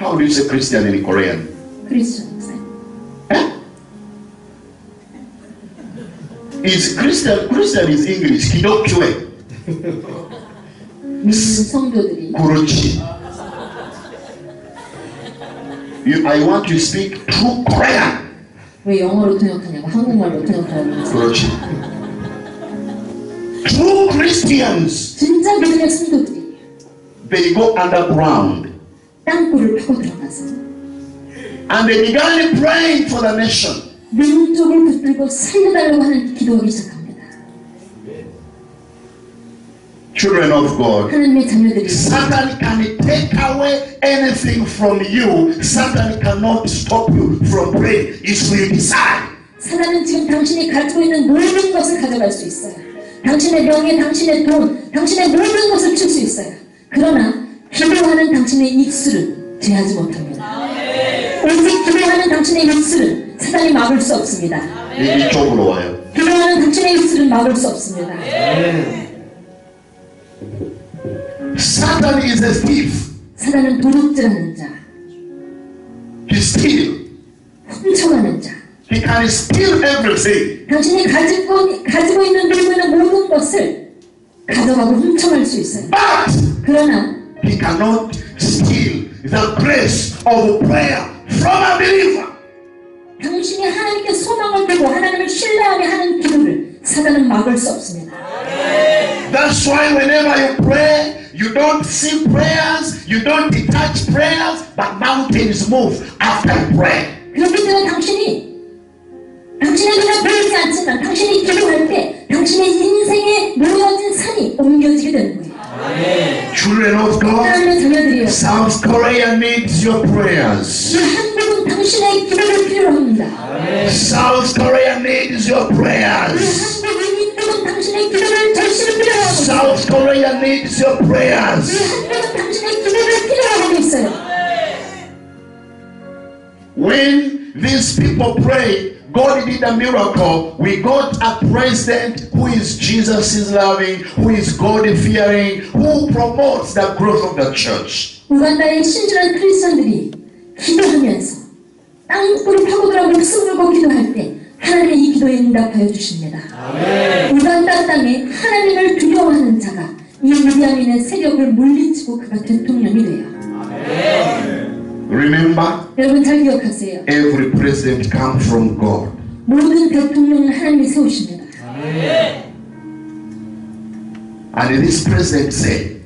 how do you say Christian in Korean? 크리스천 목 사님. Is Christian Christian is English. 기독교회. 믿는 성도들이 그렇지. You, I want to speak true Korean. 왜 영어로 통역하냐고 한국말로 통역하냐고 그렇지. True Christians, 진짜 믿음의 성도들이 they go underground 땅굴을 파고 들어가서 and they began praying for the nation. 민족을 붙들고 살려달라고 하는 기도하기 시작합니다. Children of God, 하나님의 자녀들이 Satan can take away anything from you. Satan cannot stop you from praying. It's you decide. 사단은 지금 당신이 가지고 있는 모든 것을 가져갈 수 있어요. 당신의 명예, 당신의 돈, 당신의 모든 것을 줄수 있어요. 그러나 기도하는 당신의 입술은 제하지 못합니다. 오직 기도하는 당신의 입술은 사단이 막을 수 없습니다. 이- 이쪽으로 와요. 기도하는 당신의 입술은 막을 수 없습니다. Satan is a thief. 사단은 도둑질하는 자, He steals. 훔쳐가는 자, He can steal everything. 당신이 가지고, 가지고 있는 들고 있는 모든 것을 가져가고 훔쳐갈 수 있어요. But 그러나 he cannot steal the grace of prayer from a believer. 당신이 하나님께 소망을 두고 하나님을 신뢰하며 하는 기도를 사단은 막을 수 없습니다. That's why whenever you pray, you don't see prayers, you don't detach prayers, but mountains move after you pray. 그렇기 때문에 당신이 당신의 눈에 보이지 않지만 당신이 기도할 때 당신의 인생에 놓여진 산이 옮겨지게 되는 거예요. Children of God, 하나님의 자녀들이요. South Korea needs your 이 prayers. 한국은 당신의 기도를 필요로 합니다. South Korea needs your 이 prayers. 한국은 인도는 당신의 기도를 절실히 필요로 하고 있어요. South Korea needs your 이 prayers. 한국은 당신의 기도를 필요로 하고 있어요. When these people prayed, God did a miracle. We got a president who is Jesus is loving, who is God fearing, who promotes the growth of the church. 우간다의 신실한 크리스천들이 기도하면서 땅굴을 파고들어 목숨 걸고 기도할 때 하나님의 이 기도에 응답하여 주십니다. 우간다 땅에 하나님을 두려워하는 자가 이 미디안인의 세력을 물리치고 그가 대통령이 돼요. Remember, 여러분 잘 기억하세요. every president comes from God. 모든 대통령은 하나님이 세우십니다. And this president said,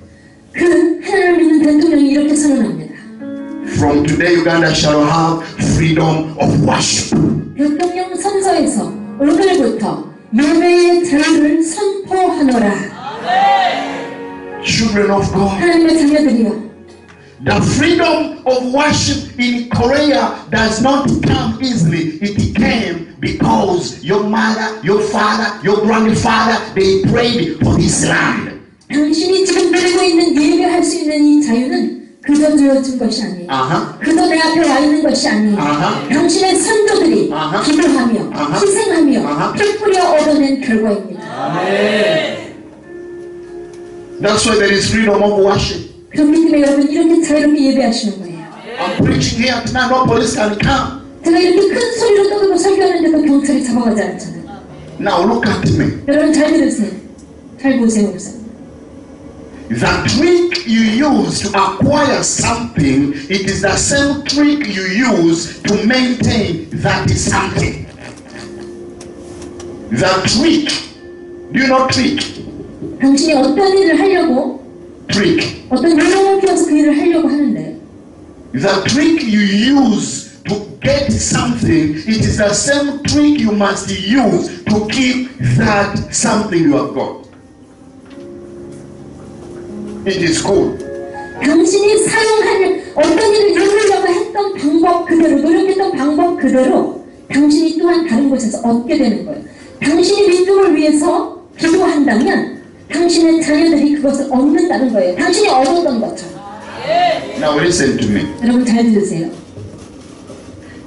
그 하나님을 믿는 대통령이 이렇게 선언합니다. From today, Uganda shall have freedom of worship. 대통령 선서에서 오늘부터 예배의 자유를 선포하노라. Children of God, 하나님의 자녀들이여 the freedom of worship in Korea does not come easily. It came because your mother, your father, your grandfather, they prayed for this land. 당신이 지금 누리고 있는 예배할 수 있는 이 자유는 그저 주어진 것이 아니에요. 그저 내 앞에 와 있는 것이 아니에요. 아하. 당신의 선조들이 아하. 기도하며 아하. 희생하며 아하. 피 뿌려 얻어낸 결과입니다. That's why there is freedom of worship. 그렇기 때문에 여러분 이렇게 자유롭게 예배하시는 거예요. I'm preaching here tonight, no police can come. 제가 이렇게 큰 소리로 떠들고 설교하는데도 경찰이 잡아가지 않잖아요. Now look at me. 여러분 잘 들으세요. 잘 보세요, 목사님. The trick you use to acquire something, it is the same trick you use to maintain that is something. The trick. Do you know trick? 당신이 어떤 일을 하려고 Trick. 어떤 요령을 피워서 그 일을 하려고 하는데 The trick you use to get something, it is the same trick you must use to keep that something you have got. It is cool. 당신이 사용하는 어떤 일을 이루려고 했던 방법 그대로 노력했던 방법 그대로 당신이 또한 다른 곳에서 얻게 되는 거예요. 당신이 민족을 위해서 기도한다면 당신의 자녀들이 그것을 얻는다는 거예요. 당신이 얻었던 것처럼. Now listen to me. 여러분 잘 들으세요.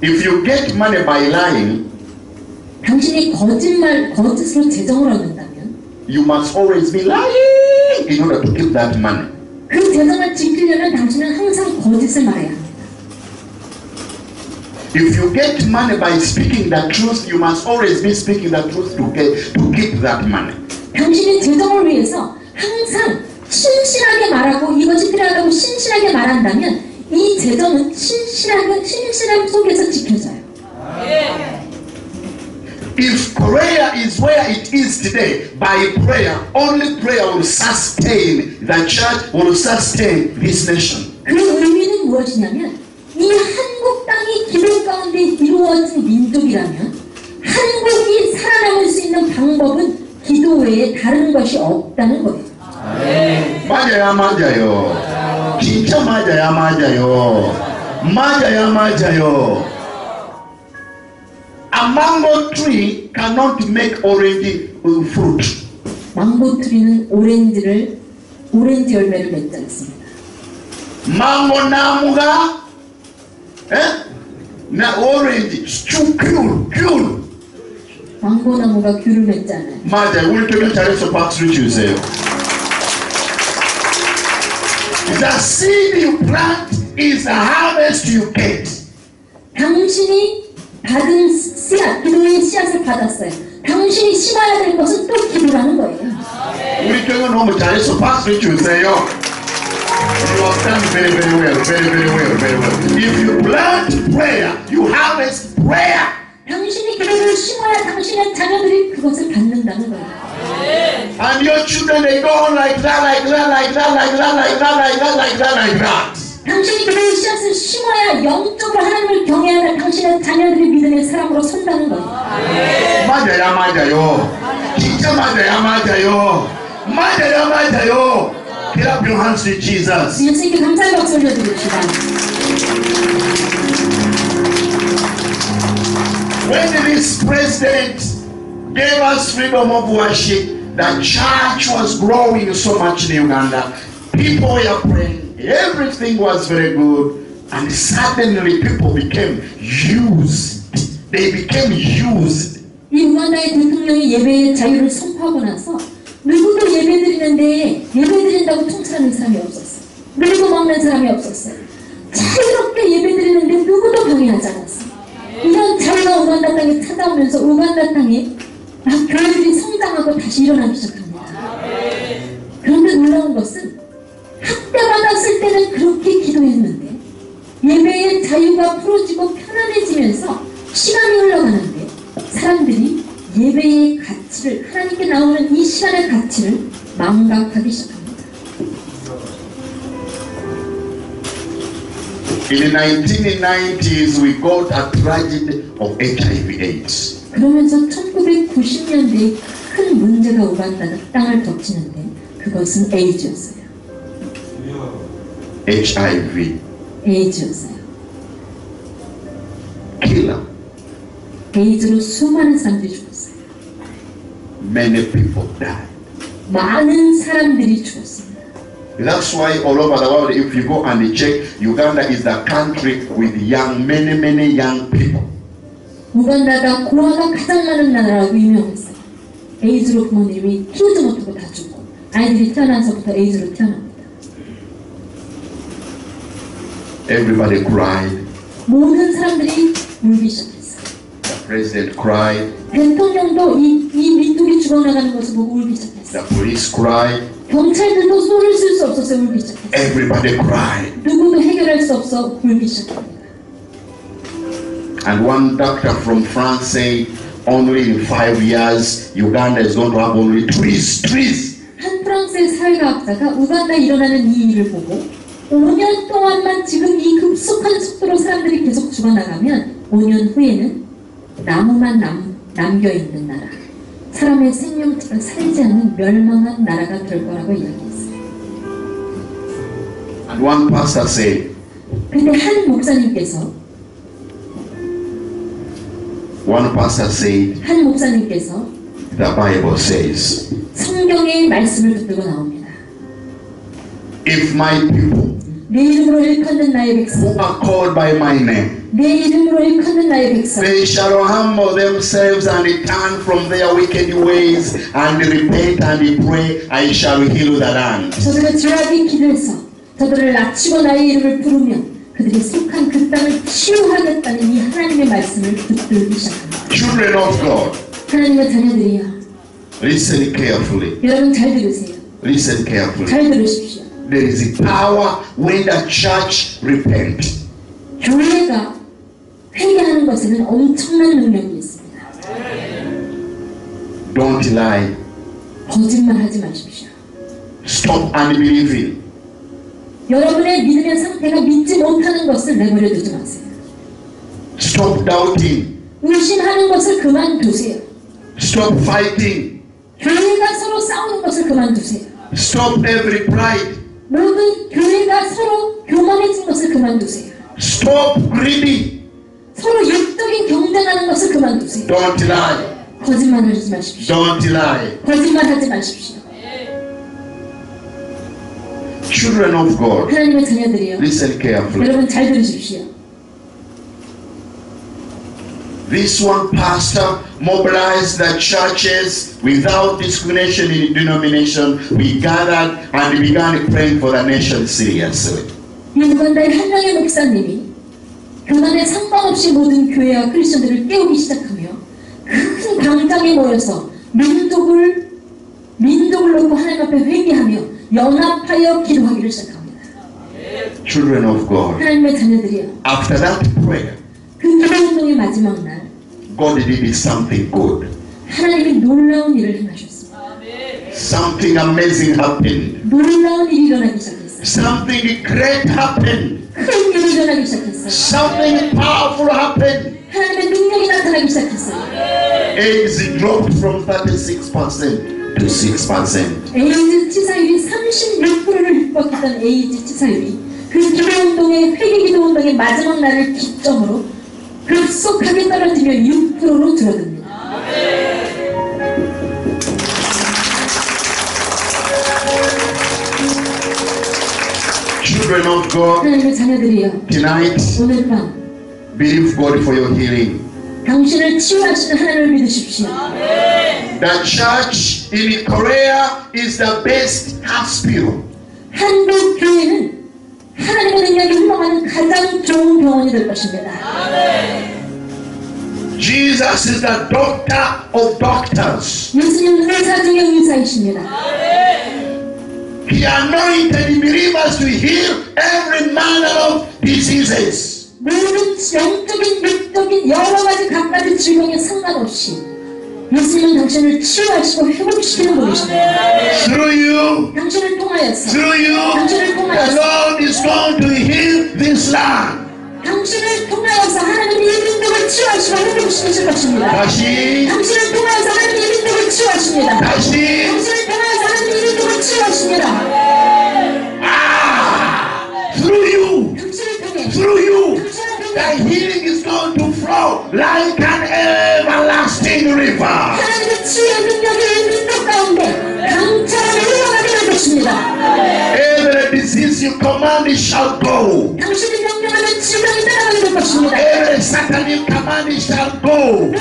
If you get money by lying, 당신이 거짓말, 거짓으로 재정을 얻는다면 you must always be lying in order to keep that money. 그 재정을 지키려면 당신은 항상 거짓을 말해야 합니다. If you get money by speaking the truth, you must always be speaking the truth to get to keep that money. 당신이 재정을 위해서 항상 신실하게 말하고 이것이 필요하다고 신실하게 말한다면 이 재정은 신실하게 신실함 속에서 지켜져요. If Korea is where it is today, by prayer, only prayer will sustain the church, will sustain this nation. 그 의미는 무엇이냐면 이 한국 땅이 기도 가운데 이루어진 민족이라면 한국이 살아남을 수 있는 방법은 기도 외에 다른 것이 없다는 거예요. 맞아요, 맞아요. 진짜 맞아요, 맞아요. 맞아요, 맞아요. A mango tree cannot make orange uh, fruit. 망고트리는 오렌지를 오렌지 열매를 맺지 않습니다. 망고 나무가 에? 나 오렌지 쭉 귤, 귤. 망고 나무가 귤을 맺지 않아요. 맞아요. 우리 교회 잘해서 박수를 주세요. The seed you plant is the harvest you get. 당신이 받은 씨앗, 기도의 씨앗을 받았어요. 당신이 심어야 될 것은 또 기도라는 거예요. 우리 교회가 너무 잘해서 박수 주세요. You have done very, very well, very, very well, very well. If you plant prayer, you harvest prayer. 당신이 기도를 심어야 당신의 자녀들이 그것을 받는다는 거예요. And your children, they go on like that, like that, like that, like that, like that, like that, like that, like that. 당신이 기도의 씨앗을 심어야 영적으로 하나님을 경외하는 당신의 자녀들이 믿음의 사람으로 선다는 거예요. 맞아요, 맞아요. 진짜 맞아요, 맞아요. 맞아요, 맞아요. Up your hands to Jesus. 예수님께 감사의 박수 올려드립시다. When this president gave us freedom of worship, the church was growing so much in Uganda. People were praying, everything was very good, and suddenly people became used. They became used. 이 우간다의 대통령이 예배의 자유를 선포하고 나서 누구도 예배 드리는데 예배 드린다고 통치하는 사람이 없었어. 누구도 먹는 사람이 없었어요. 자유롭게 예배 드리는데 누구도 방해하지 않았어. 이런 자유가 우간다 땅에 찾아오면서 우간다 땅에 막 교회들이 성장하고 다시 일어나기 시작합니다. 그런데 놀라운 것은 학대받았을 때는 그렇게 기도했는데 예배의 자유가 풀어지고 편안해지면서 시간이 흘러가는데 사람들이 예배의 가치를 하나님께 나오는 이 시간의 가치를 망각하기 시작합니다. In the 1990s, we got a tragedy of HIV/AIDS. 그러면서 1990년대에 큰 문제가 우간다 땅을 덮치는데 그것은 에이즈였어요. HIV 에이즈였어요. killer. 에이즈로 수많은 사람들이 죽었어요. Many people died. 많은 사람들이 죽었습니다. That's why all over the world, if you go and check, Uganda is the country with young, many, many young people. 우간다가 고아가 가장 많은 나라라고 유명했어요. 에이즈로 부모님이 키우지 못하고 다 죽고 아이들이 태어나서부터 에이즈로 태어납니 Everybody cried. 모든 사람들이 울기 시작했어요. The president cried. 대통령도 이, 이 민족이 죽어나가는 것을 보고 울기 시작했어요. The police cried. 경찰들도 손을 쓸 수 없어서 울기 시작했어요. Everybody cried. 누구도 해결할 수 없어 울기 시작합니다. And one doctor from France said, only in five years, Uganda is going to have only trees, trees. 한 프랑스의 사회과학자가 우간다에 일어나는 이 일을 보고 5년 동안만 지금 이 급속한 속도로 사람들이 계속 죽어나가면 5년 후에는 나무만 남, 남겨있는 나라 사람의 생명체가 살지 않는 멸망한 나라가 될 거라고 이야기했어요. And one pastor said, 근데 한 목사님께서 one pastor said, 한 목사님께서 the Bible says, 성경의 말씀을 붙들고 나옵니다. if my people 내 이름으로 일컫는 나의 who 백성 are called by my name, 내 이름으로 일컫는 나의 백성 they shall humble themselves and turn from their wicked ways and repent and pray, I shall heal the land. 저들의 죄악이 길에서 저들을 낮추고 나의 이름을 부르면 그들이 속한 그 땅을 치유하겠다는 이 하나님의 말씀을 붙들기 시작합니다. Children of God, 하나님의 자녀들이여 listen carefully. 여러분 잘 들으세요. Listen carefully. 잘 들으십시오. There is a power when the church repent. 교회가 회개하는 것에는 엄청난 능력이 있습니다. Don't lie. 거짓말하지 마십시오. Stop unbelieving. 여러분의 믿음의 상태가 믿지 못하는 것을 내버려 두지 마세요. Stop doubting. 의심하는 것을 그만두세요. Stop fighting. 교회가 서로 싸우는 것을 그만두세요. Stop every pride. 모든 교회가 서로 교만해진 것을 그만두세요. Stop greedy. 서로 육적인 경쟁하는 것을 그만두세요. Don't lie. 거짓말하지 마십시오. Don't lie. 거짓말하지 마십시오. Children of God, 하나님의 자녀들이요. listen carefully. 여러분 잘 들으십시오. This one pastor mobilized the churches without discrimination in denomination. We gathered and began praying for the nation seriously. 이 우간다의 한 명의 목사님이 교단에 상관없이 모든 교회와 크리스천들을 깨우기 시작하며 큰 광장에 모여서 민족을 민족을 놓고 하나님 앞에 회개하며 연합하여 기도하기를 시작합니다. Children of God. 하나님의 자녀들이여 After that prayer, 그 기도 운동의 마지막 날 God did something good. 하나님이 놀라운 일을 행하셨습니다. Something amazing happened. 놀라운 일이 일어나기 시작했어요. Something great happened. 큰 일이 일어나기 시작했어요. Something powerful happened. 하나님의 능력이 나타나기 시작했어요. AIDS dropped from 36% to 6%. 에이즈 치사율이 36%를 휩박했던 에이즈 치사율이 그 기도운동의 회개기도운동의 마지막 날을 기점으로 급속하게 떨어지며 6%로 줄어듭니다. Children of God, 하나님의 자녀들이여 tonight, 오늘 밤 believe God for your healing. 당신을 치유하시는 하나님을 믿으십시오. The church in Korea is the best hospital. 한국 교회는 하나님의 능력이 흘러가는 가장 좋은 병원이 될 것입니다. Jesus is the doctor of doctors. 예수님은 의사 중에 의사이십니다. He anointed believers to heal every manner of diseases. 모든 영적인, 육적인 여러 가지 각가지 질병에 상관없이 예수님은 당신을 치유하시고 회복시키는 분이십니다. Through you, 당신을 통하여서 through you, the Lord is going to heal this land. 당신을 통하여서 하나님이 이 민족을 치유하시고 회복시키실 것입니다. 다시, 당신을 통하여서 하나님이 이 민족을 치유하십니다. 다시, 당신을 통하여서 하나님이 이 민족을 치유하십니다. ah, through you, 당신을 통해 through you, that healing is going to flow like an everlasting river. Every disease you command it shall go. Every Satan you command it shall go.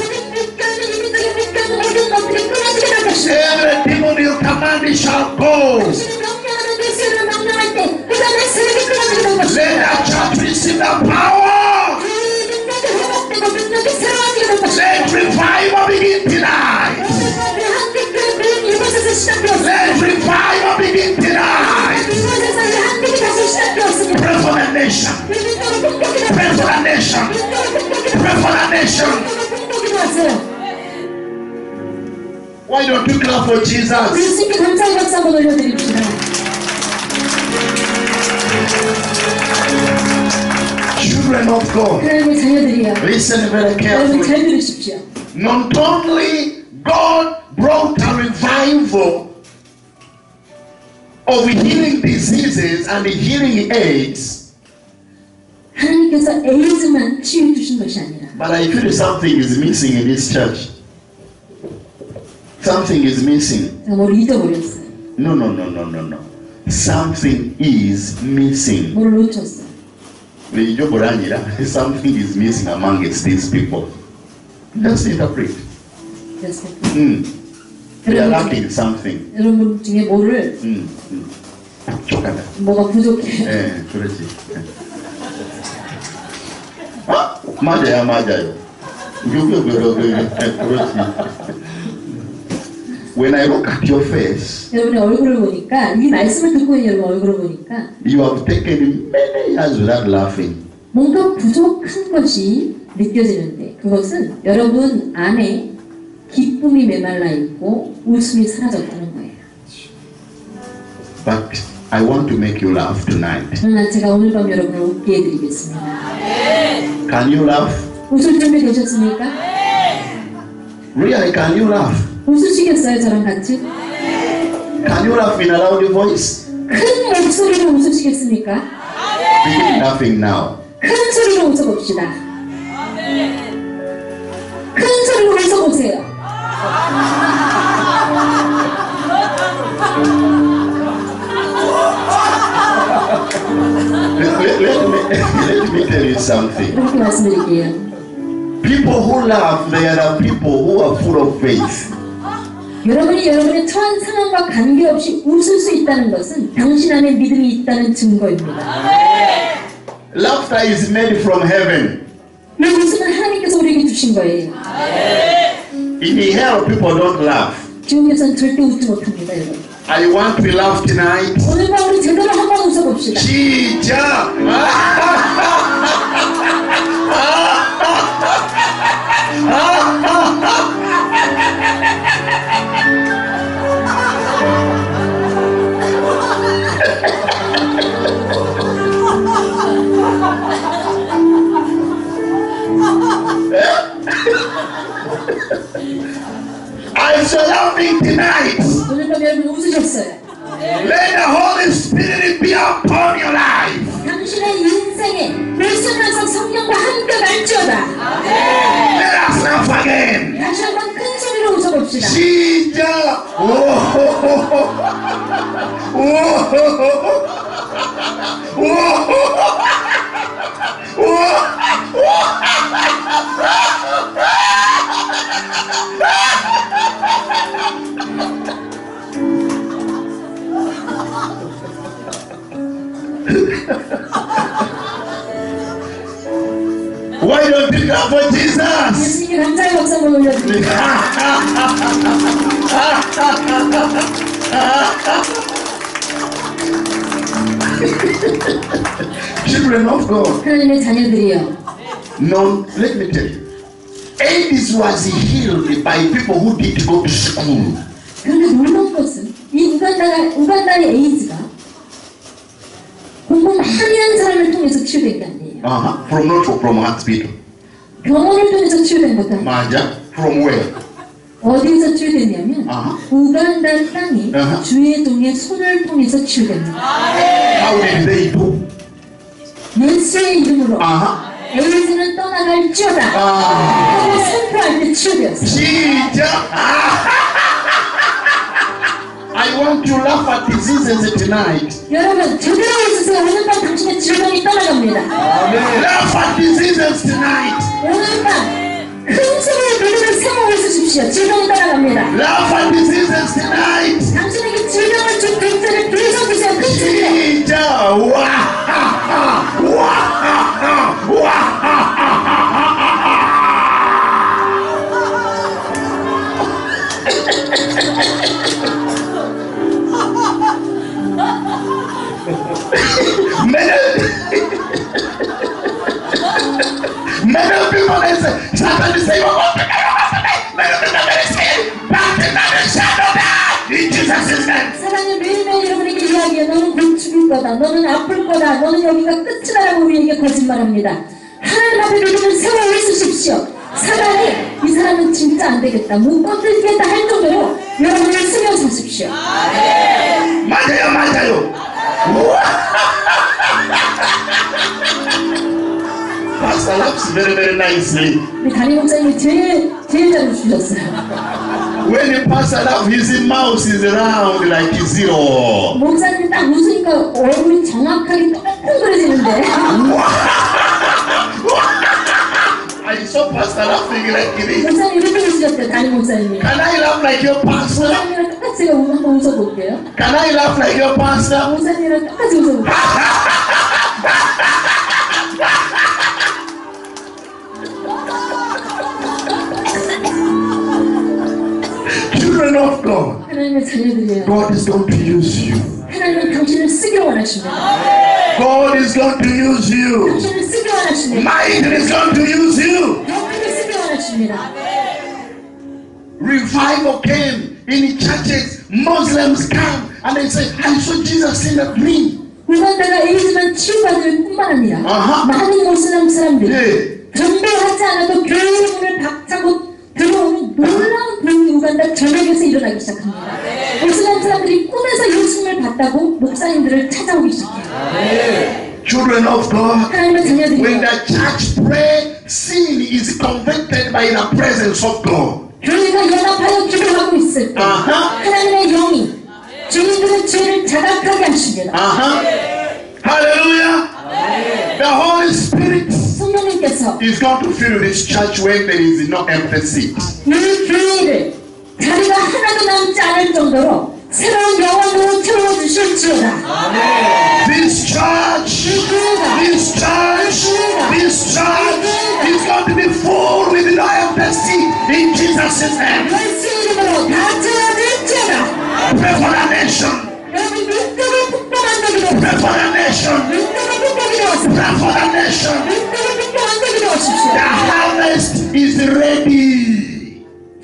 Every demon you command it shall go. Let that church receive the power. Let revival begin tonight. Let revival begin tonight. Pray for the nation. Pray for the nation. Pray for the nation. Why don't you clap for Jesus? children of God. Listen very carefully. Not only God brought a revival of healing diseases and healing aids. But I feel something is missing in this church. Something is missing. No, no, no, no, no, no. Something is missing. Something is missing amongst these people. Just interpret. 그래서 Mm. They are 여러분 lacking 중에, something. 여러분 중에 뭐를 Mm. Mm. 족하다. 뭐가 부족해. 예, 그렇지. 아, 맞아요, 맞아요. 여기, 여기, 여기, 여기. 그렇지. When I look at your face, 여러분의 얼굴을 보니까 이 말씀을 듣고 있는 여러분 얼굴을 보니까 you have taken many years without laughing. 뭔가 부족한 것이 느껴지는데 그것은 여러분 안에 기쁨이 메말라 있고 웃음이 사라졌다는 거예요. But I want to make you laugh tonight. 그러나 제가 오늘 밤 여러분을 웃게 해드리겠습니다. Can you laugh? 웃을 준비 되셨습니까? Really, can you laugh? 웃으시겠어요 저랑 같이? Can you laugh in a loud voice? 큰 목소리로 웃으시겠습니까? Begin laughing now. 큰 소리로 웃어봅시다. 큰 소리로 웃어보세요. Let, let- let me, let me tell you something. 이렇게 말씀드릴게요. People who laugh, they are the people who are full of faith. 여러분이 여러분의 처한 상황과 관계없이 웃을 수 있다는 것은 당신 안에 믿음이 있다는 증거입니다. laughter is made from heaven. 이 웃음은 하나님께서 우리에게 주신 거예요. In hell, people don't laugh. 지옥에서는 절대 웃지 못합니다, 여러분. I want to laugh tonight. 오늘 밤 우리 제대로 한번 웃어봅시다. 시작! shall laughing tonight. Let the Holy Spirit be upon your life. 당신의 인생에 일순간성 성령과 함께 갈지어다. Let us laugh again. 다시 한번 큰 소리로 웃어봅시다. 시작! 오호호호. 오호호호. Children of God. 하나님의 자녀들이요. No, let me tell you. AIDS was healed by people who did go to school. 그런데 놀라운 것은 이 우간다가, 우간다의 에이즈가 공부 많이 한 사람을 통해서 게 아니에요. Uh-huh. From not from hospital. 병원을 통해서 치유된 아니에요. Maja, from where? 어디에서 치유됐냐면 아하. 우간다 땅이 아하. 주의 동의 손을 통해서 치유됩니다. How did they do? 예수의 이름으로. 에이즈는 떠나갈지어다 아. 하고 선포할 때 치유되었어요. 시작. I want to laugh at diseases tonight. 여러분 제대로 웃으세요. 오늘 밤 당신의 질병이 떠나갑니다. Laugh at diseases tonight. 오늘 밤 큰 소리로 노래를 세워 웃으십시오. 질병이 떠나갑니다. Laugh at diseases tonight. 당신에게 질병을 준 백제를 들이셔주세요. 큰 소리로. 시작. 와하하. 와하하. 와하하. Many, many people they say, Satan is saying, what the Many people they say, back in the shadow die in Jesus' name. 사랑은 매일매일 여러분에게 이야기해. 너는 곧 죽을 거다. 너는 아플 거다. 너는 여기가 끝이다라고 우리에게 거짓말합니다. 하나님 앞에 여러분을 세워 있으십시오. 사랑이 이 사람은 진짜 안 되겠다. 못 버티겠다 할 정도로 여러분을 쓰며 사십시오. 맞아요, 맞아요. Pastor laughs very, very nicely. 우리 담임 목사님이 제일 제일 잘 웃으셨어요. When the pastor laughs, his mouth is round like zero. 목사님이 딱 웃으니까 얼굴이 정확하게 똥그러지는데 I saw pastor laughing like this. 목사님 이렇게 웃으셨대요. 담임 목사님이. Can I laugh like your pastor? 목사님이랑 똑같이 제가 한번 웃어볼게요. Can I laugh like your pastor? 목사님이랑 똑같이 웃어볼게요. God, 하나님의 자녀들이에요. God is going to use you. 하나님은 당신을 쓰기를 원하십니다. God is going to use you. 당신을 쓰기 원하십니다. Mind is going to use you. 영혼을 쓰기 원하십니다. Revival came in churches. Muslims come and they say, I saw Jesus in the dream. 우간다가 에이즈만 치유받을 뿐만 아니라 아하. 많은 모슬람 사람들이 네. 전도하지 않아도 교회의 문을 박차고 들어오는 놀라운 전역에서 일어나기 시작합니다. 모슬람 사람들이 꿈에서 예수님을 봤다고 목사님들을 찾아오기 시작해요. Children of God, 하나님의 when 자녀들이 the church pray, sin is convicted by the presence of God. 교회가 연합하여 기도하고 있을 때 아하. 하나님의 영이 주인들의 죄를 자각하게 하십니다. Uh-huh. Hallelujah. The Holy Spirit 성령님께서 is going to fill this church when there is no empty seat. 이 교회를 자리가 하나도 남지 않을 정도로 새로운 영혼으로 채워주실지어다 This church, this church, this church is going to be full with the oil of destiny in Jesus' name. 예수 이름으로 다 채워질지어다 Pray for the nation. 여러분 눈뜨고 풍성한 적이 되옵소서 Pray for the nation. 눈뜨고 풍성이 되옵소서 Pray for the nation. 눈뜨고 풍성한 적이 The 되옵소서 harvest is ready.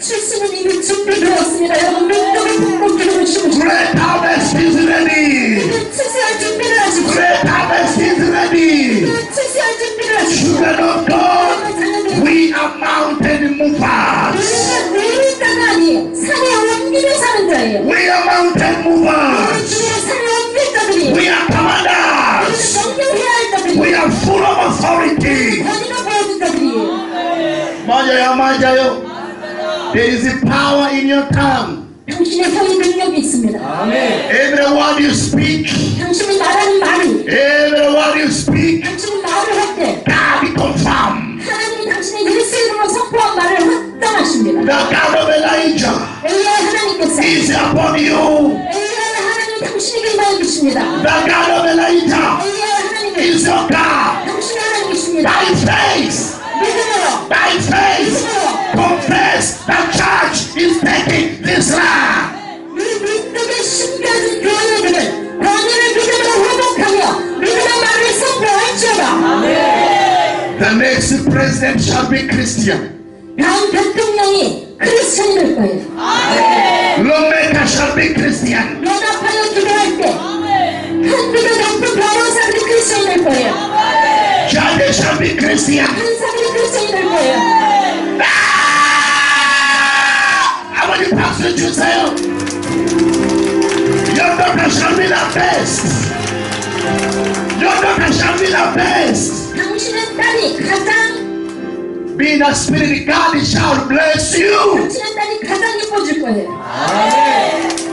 출신은 이미 준비되었습니다 여러분 눈뜨고 풍성 기름을 심으시고 Great harvest is ready. 출세할 준비를 하십시오 Great harvest is ready. 출세할 준비를 하십시오 Children of God, we are mountain movers. 우리는 내릴 자가 아니에요 산에 옮기며 사는 자예요 We are mountain movers. 주님의 산에 옮길 자들이에요 We are commanders. 우리는 명령해야 할 자들이에요 We are full of authority. 권위가 보여준 자들이에요 맞아요, 맞아요. There is a power in your tongue. 당신의 혀에 능력이 있습니다 Every word you speak, 당신이 말하는 말이 every word you speak, 당신이 말을 할때 God be confirmed. 하나님이 당신의 예수 이름으로 선포한 말을 확정하십니다 The God of Elijah 엘리야 하나님께서 is upon you. 엘리야 하나님이 당신에게 임하여 주십니다 The God of Elijah 엘리야 하나님은 is your God. 당신의 하나님이십니다 By faith, 믿음으로 by faith, confess the church is taking this land. 이 믿음에 심겨진 교회들은 권위를 믿음으로 회복하며 믿음의 말을 선포할지어다 The next president shall be Christian. 다음 대통령이 크리스천이 될 거예요 Lawmaker shall be Christian. 연합하여 기도할 때 한국의 높은 변호사들이 크리스천이 될 거예요 child, they shall be Christian. I want you pastor to tell your daughter shall be the best. Your daughter shall be the best. Be the spirit God shall bless you. Amen.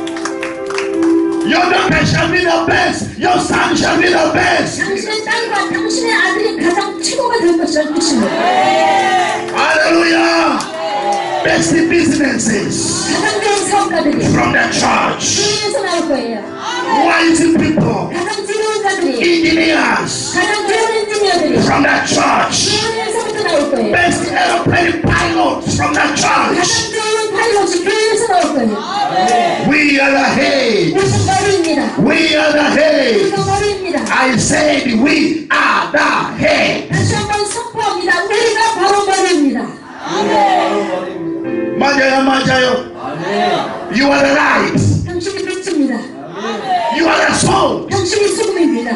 Your daughter shall be the best. Your son shall be the best. 당신의 딸과 당신의 아들이 가장 최고가 될 것이라는 뜻입니다 Hallelujah. Best businesses 가장 좋은 사업가들이 from the church. Wise people, 가장 지혜로운 자들이 engineers 가장 좋은 인지니어들이 from the church. 교회에서부터 나올 거예요 Best airplane pilots from the 가장 church. 좋은 파일럿이 교회에서 나올 거예요 We are the head. 우리는 머리입니다 We are the head. 우리가 머리입니다 I said we are the head. 다시 한번 선포합니다 우리가 바로 머리입니다 맞아요, 맞아요. You are the light. 당신이 빛입니다 You are the soul. 당신이 소금입니다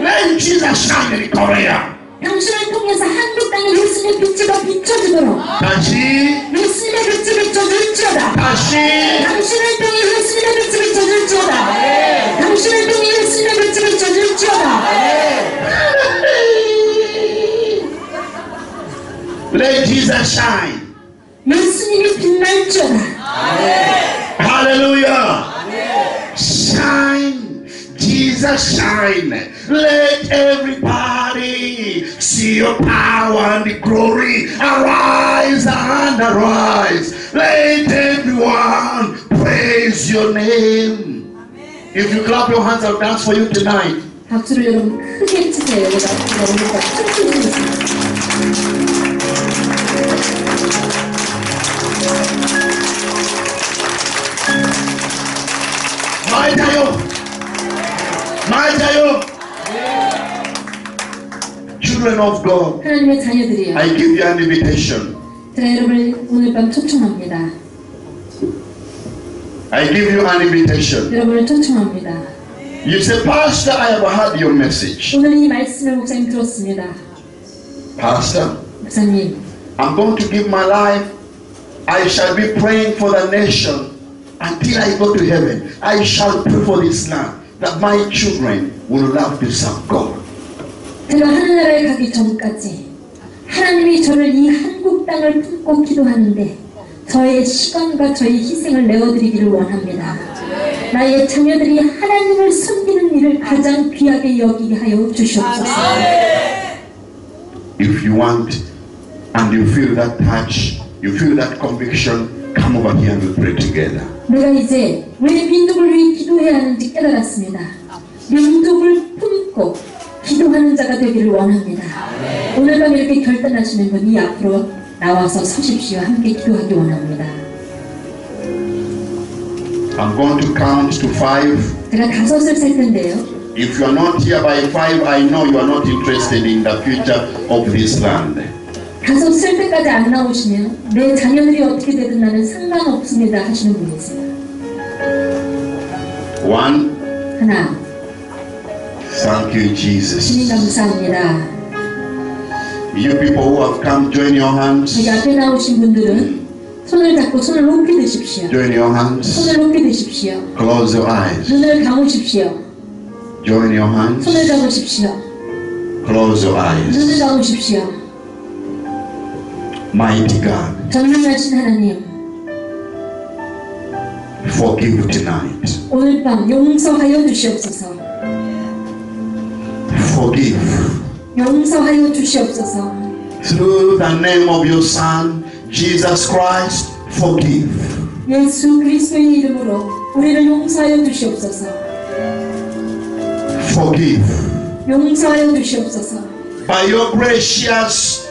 Let Jesus shine in Korea. 당신을 통해서 한국 땅에 예수님의 빛이 더 비춰지도록 다시, 예수님의 빛이 비춰질지어다 다시. 당신을 통해 예수님의 빛이 비춰질지어다 당신을 통해 예수님의 빛이 비춰질지어다 Let Jesus shine. 예수님이 빛날지어다 Hallelujah. Shine. Jesus shine. Let everybody see your power and glory. Arise and arise. Let everyone praise your name. If you clap your hands, I'll dance for you tonight. 박수를 여러분 크게 치세요 여러분 여러분과 춤추고 있습니다 맞아요. 맞아요. Children of God, 하나님의 자녀들이요 I give you an invitation. 제가 여러분을 오늘 밤 초청합니다 I give you an invitation. 여러분을 초청합니다 You say, Pastor, I have heard your message. 오늘 이 말씀을 목사님 들었습니다 Pastor, 목사님 I'm going to give my life. I shall be praying for the nation until I go to heaven. I shall pray for this land That my children will love to serve God. 제가 하늘나라에 가기 전까지 하나님이 저를 이 한국 땅을 품고 기도하는데 저의 시간과 저의 희생을 내어드리기를 원합니다. 나의 자녀들이 하나님을 섬기는 일을 가장 귀하게 여기게 하여 주시옵소서. If you want and you feel that touch, you feel that conviction, Come over here and we pray together. 내가 이제 왜 민족을 위해 기도해야 하는지 깨달았습니다. 민족을 품고 기도하는 자가 되기를 원합니다. 오늘 밤 이렇게 결단하시는 분이 앞으로 나와서 서십시오. 함께 기도하기 원합니다. I'm going to count to five. 제가 다섯을 셀 텐데요. If you are not here by five, I know you are not interested in the future of this land. 다섯 셀 때까지 안 나오시면 내 자녀들이 어떻게 되든 나는 상관없습니다 하시는 분이세요. One, 하나, thank you, 주님 Jesus. 감사합니다. You people who have come, join your hands. 여기 앞에 나오신 분들은 손을 잡고 손을 높이 드십시오. Join your hands. 손을 높이 드십시오. Close your eyes. 눈을 감으십시오. Join your hands. 손을 잡으십시오. Close your eyes. 눈을 감으십시오. Mighty God, 전능하신 하나님, forgive tonight. 오늘 밤 용서하여 주시옵소서. Forgive. 용서하여 주시옵소서. Through the name of your Son, Jesus Christ, forgive. 예수 그리스도의 이름으로 우리를 용서하여 주시옵소서. Forgive. 용서하여 주시옵소서. By your gracious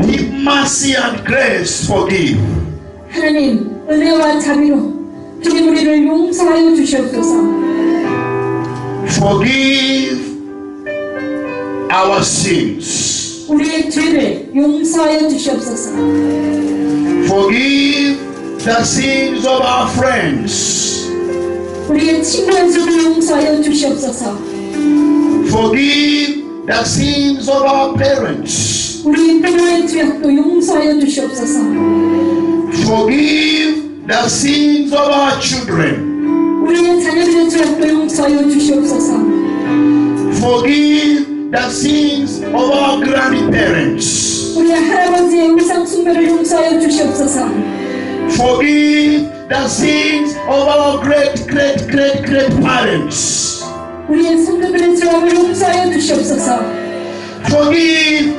deep mercy and grace, forgive. 하나님 은혜와 자비로 주님 우리를 용서하여 주시옵소서. Forgive our sins. 우리의 죄를 용서하여 주시옵소서. Forgive the sins of our friends. 우리의 친구의 죄를 용서하여 주시옵소서. Forgive the sins of our parents. Forgive the sins of our children. Forgive the sins of our grandparents. Forgive the sins of our great, great, great, great parents. Forgive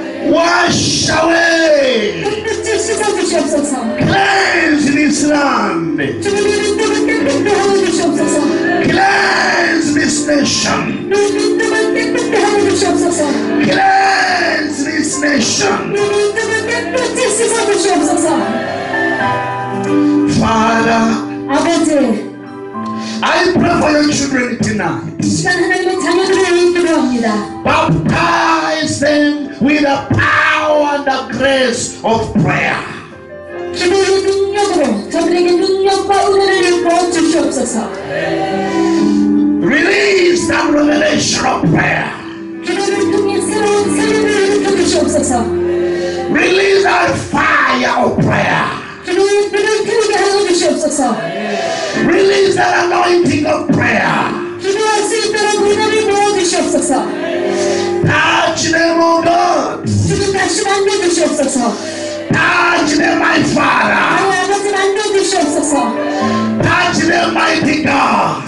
Wash away cleanse this land. Cleanse this nation. Cleanse this nation. Father. I pray for your children tonight. Baptize them with the power and the grace of prayer. Release that revelation of prayer. Release that fire of prayer. Release, release, release the relationships of song. Release that anointing of prayer. Touch them, oh God. Touch them, my Father. Touch them, mighty God.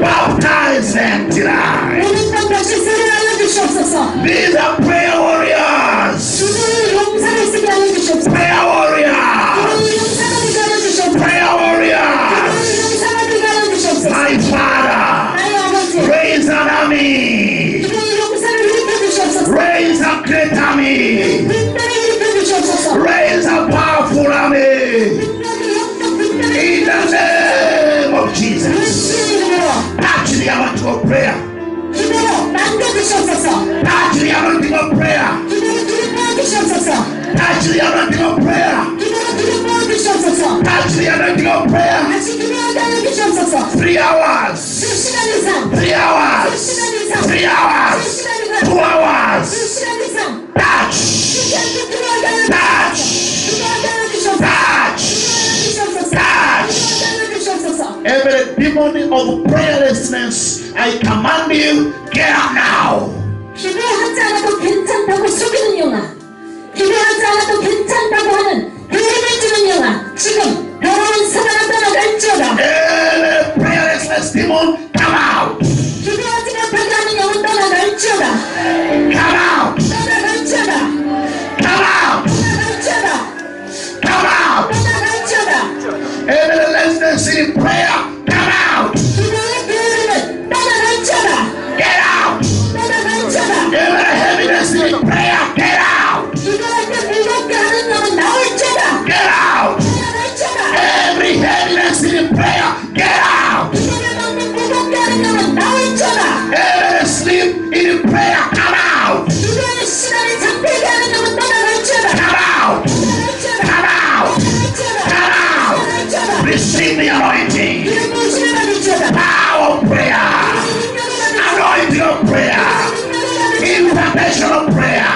Baptize them tonight. These are prayer warriors. Prayer warriors. Prayer warriors. My Father. of prayer. Touch the anointing of prayer. Touch the anointing of prayer. Touch the anointing of prayer. Three hours. Three hours. Three hours. Two hours. Touch. Touch. Every demon of prayerlessness, I command you, get out now. 기도하지 않아도 괜찮다고 속이는 영아 기도하지 않아도 괜찮다고 하는 힘을 주는 영아 지금 더러운 사단아 떠나갈지어다 Any prayerlessness demon, come out. 기도하지 하는 영은 떠나갈지어다 Come out. 떠나갈지어다 Let's in prayer. the anointing. Power of prayer. Anointing of prayer. Impartation of prayer.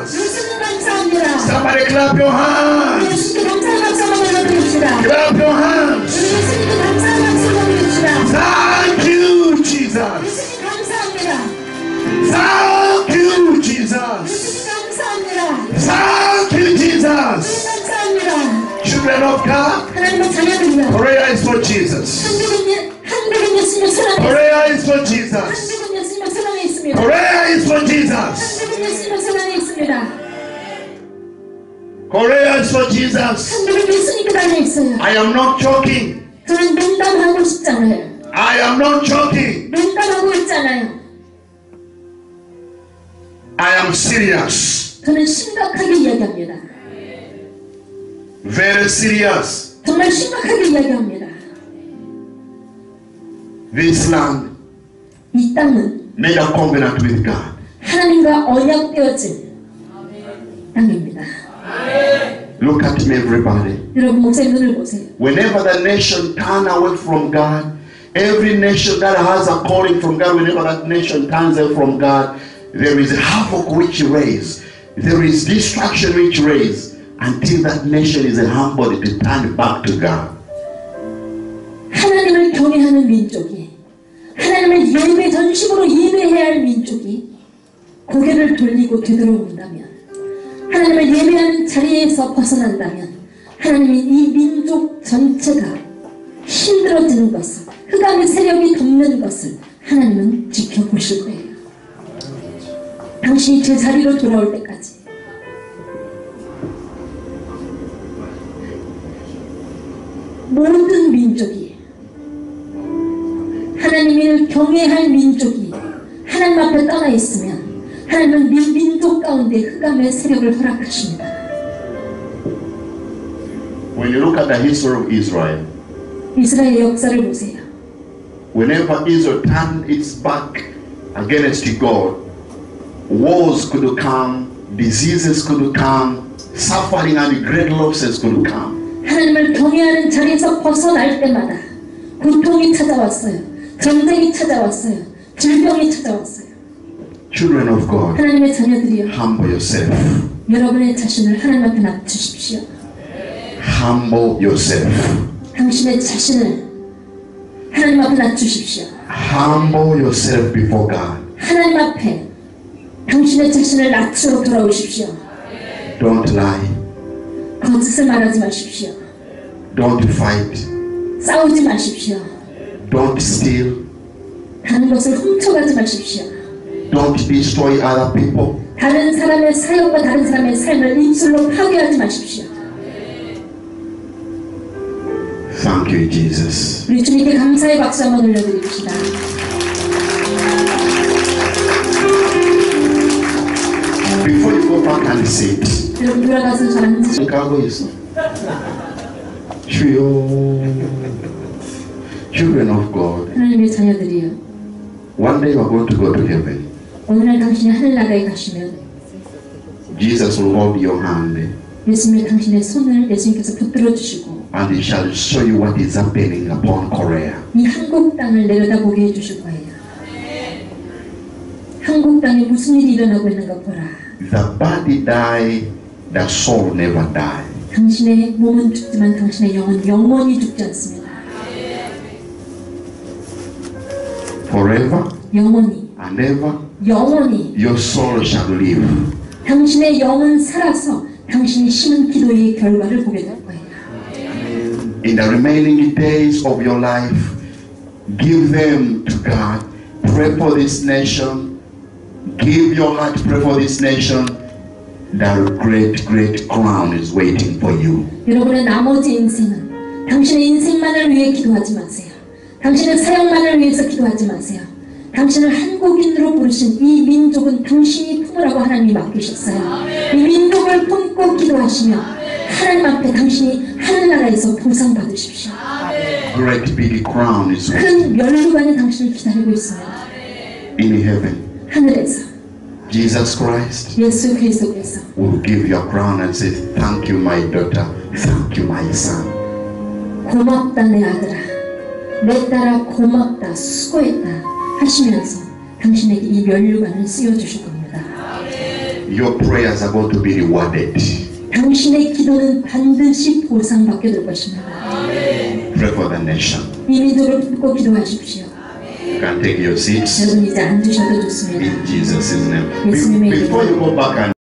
Somebody clap your hands. Clap your hands. Thank you, Jesus. Thank you, Jesus. Thank you, Jesus. Children of God, prayer is for Jesus. Prayer is for Jesus. Prayer is for Jesus. Prayer is for Jesus. 한국은 예수님께 달려 있어요. I am not joking. 저는 농담하고 싶잖아요. I am not joking. 농담하고 있잖아요. I am serious. 저는 심각하게 이야기합니다. Very serious. 정말 심각하게 이야기합니다. This land 이 땅은 made a covenant with God. 하나님과 언약되어진 땅입니다. Look at me, everybody. 여러분 목사님 눈을 보세요. Whenever the nation turn away from God, every nation that has a calling from God, whenever that nation turns away from God, there is havoc which raise. There is destruction which raise until that nation is humbled to turn back to God. 하나님을 경외하는 민족이 하나님을 예배 전심으로 예배해야 할 민족이 고개를 돌리고 되돌아온다면 하나님을 예배하는 자리에서 벗어난다면 하나님이 이 민족 전체가 힘들어지는 것을 흑암의 세력이 덮는 것을 하나님은 지켜보실 거예요. 당신이 제 자리로 돌아올 때까지 모든 민족이 하나님을 경외할 민족이 하나님 앞에 떠나 있으면 하나님은 민, 민족 가운데 흑암의 세력을 허락하십니다. When you look at the history of Israel, 이스라엘 역사를 보세요. whenever Israel turned its back against God, wars could come, diseases could come, suffering and great losses could come. 하나님을 경외하는 자리에서 벗어날 때마다 고통이 찾아왔어요. 전쟁이 찾아왔어요. 질병이 찾아왔어요. Children of God, 하나님의 자녀들이여 humble yourself. 여러분의 자신을 하나님 앞에 낮추십시오. Humble yourself. 당신의 자신을 하나님 앞에 낮추십시오. Humble yourself before God. 하나님 앞에 당신의 자신을 낮추어 돌아오십시오. Don't lie. 거짓을 말하지 마십시오. Don't fight. 싸우지 마십시오. Don't steal. 다른 것을 훔쳐가지 마십시오. Don't destroy other people. 다른 사람의 사역과 다른 사람의 삶을 입술로 파괴하지 마십시오. Thank you, Jesus. 우리 주님께 감사의 박수 한번 올려드립시다. Before you go back and sit. 여러분 돌아가서 잘 앉으시고. 가고 있어. 주요. Children of God. 하나님의 자녀들이요. One day you are going to go to heaven. 오늘날 당신이 하늘나라에 가시면 Jesus will hold your hand 예수님의 당신의 손을 예수님께서 붙들어 주시고 and he shall show you what is happening upon Korea. 이 한국 땅을 내려다보게 해 주실 거예요. 한국 땅에 무슨 일이 일어나고 있는가 보라. The body die, the soul never die. 당신의 몸은 죽지만 당신의 영은 영원히 죽지 않습니다. Forever 영원히, and ever, 영원히 your soul shall live. 당신의 영은 살아서 당신이 심은 기도의 결과를 보게 될 거예요. In the remaining days of your life, give them to God. Pray for this nation. Give your heart, pray for this nation. That great, great crown is waiting for you. 여러분의 나머지 인생은 당신의 인생만을 위해 기도하지 마세요. 당신의 사역만을 위해서 기도하지 마세요. 당신을 한국인으로 부르신 이 민족은 당신이 품으라고 하나님이 맡기셨어요. 이 민족을 품고 기도하시며 하나님 앞에 당신이 하늘나라에서 보상 받으십시오. Great big crown is waiting 큰 멸류관이 당신을 기다리고 있어요. in heaven. 하늘에서 Jesus Christ 예수 그리스도께서 will give you a crown and say, Thank you, my daughter. Thank you, my son. 고맙다 내 아들아 내 딸아 고맙다 수고했다 하시면서 당신에게 이 멸류관을 씌워주실 겁니다. Your prayers are going to be rewarded. 당신의 기도는 반드시 보상받게 될 것입니다. Pray for the nation. 이 민족을 품고 기도하십시오. You can take your seats 여러분 이제 앉으셔도 좋습니다. in Jesus' name. We may. Before you go back and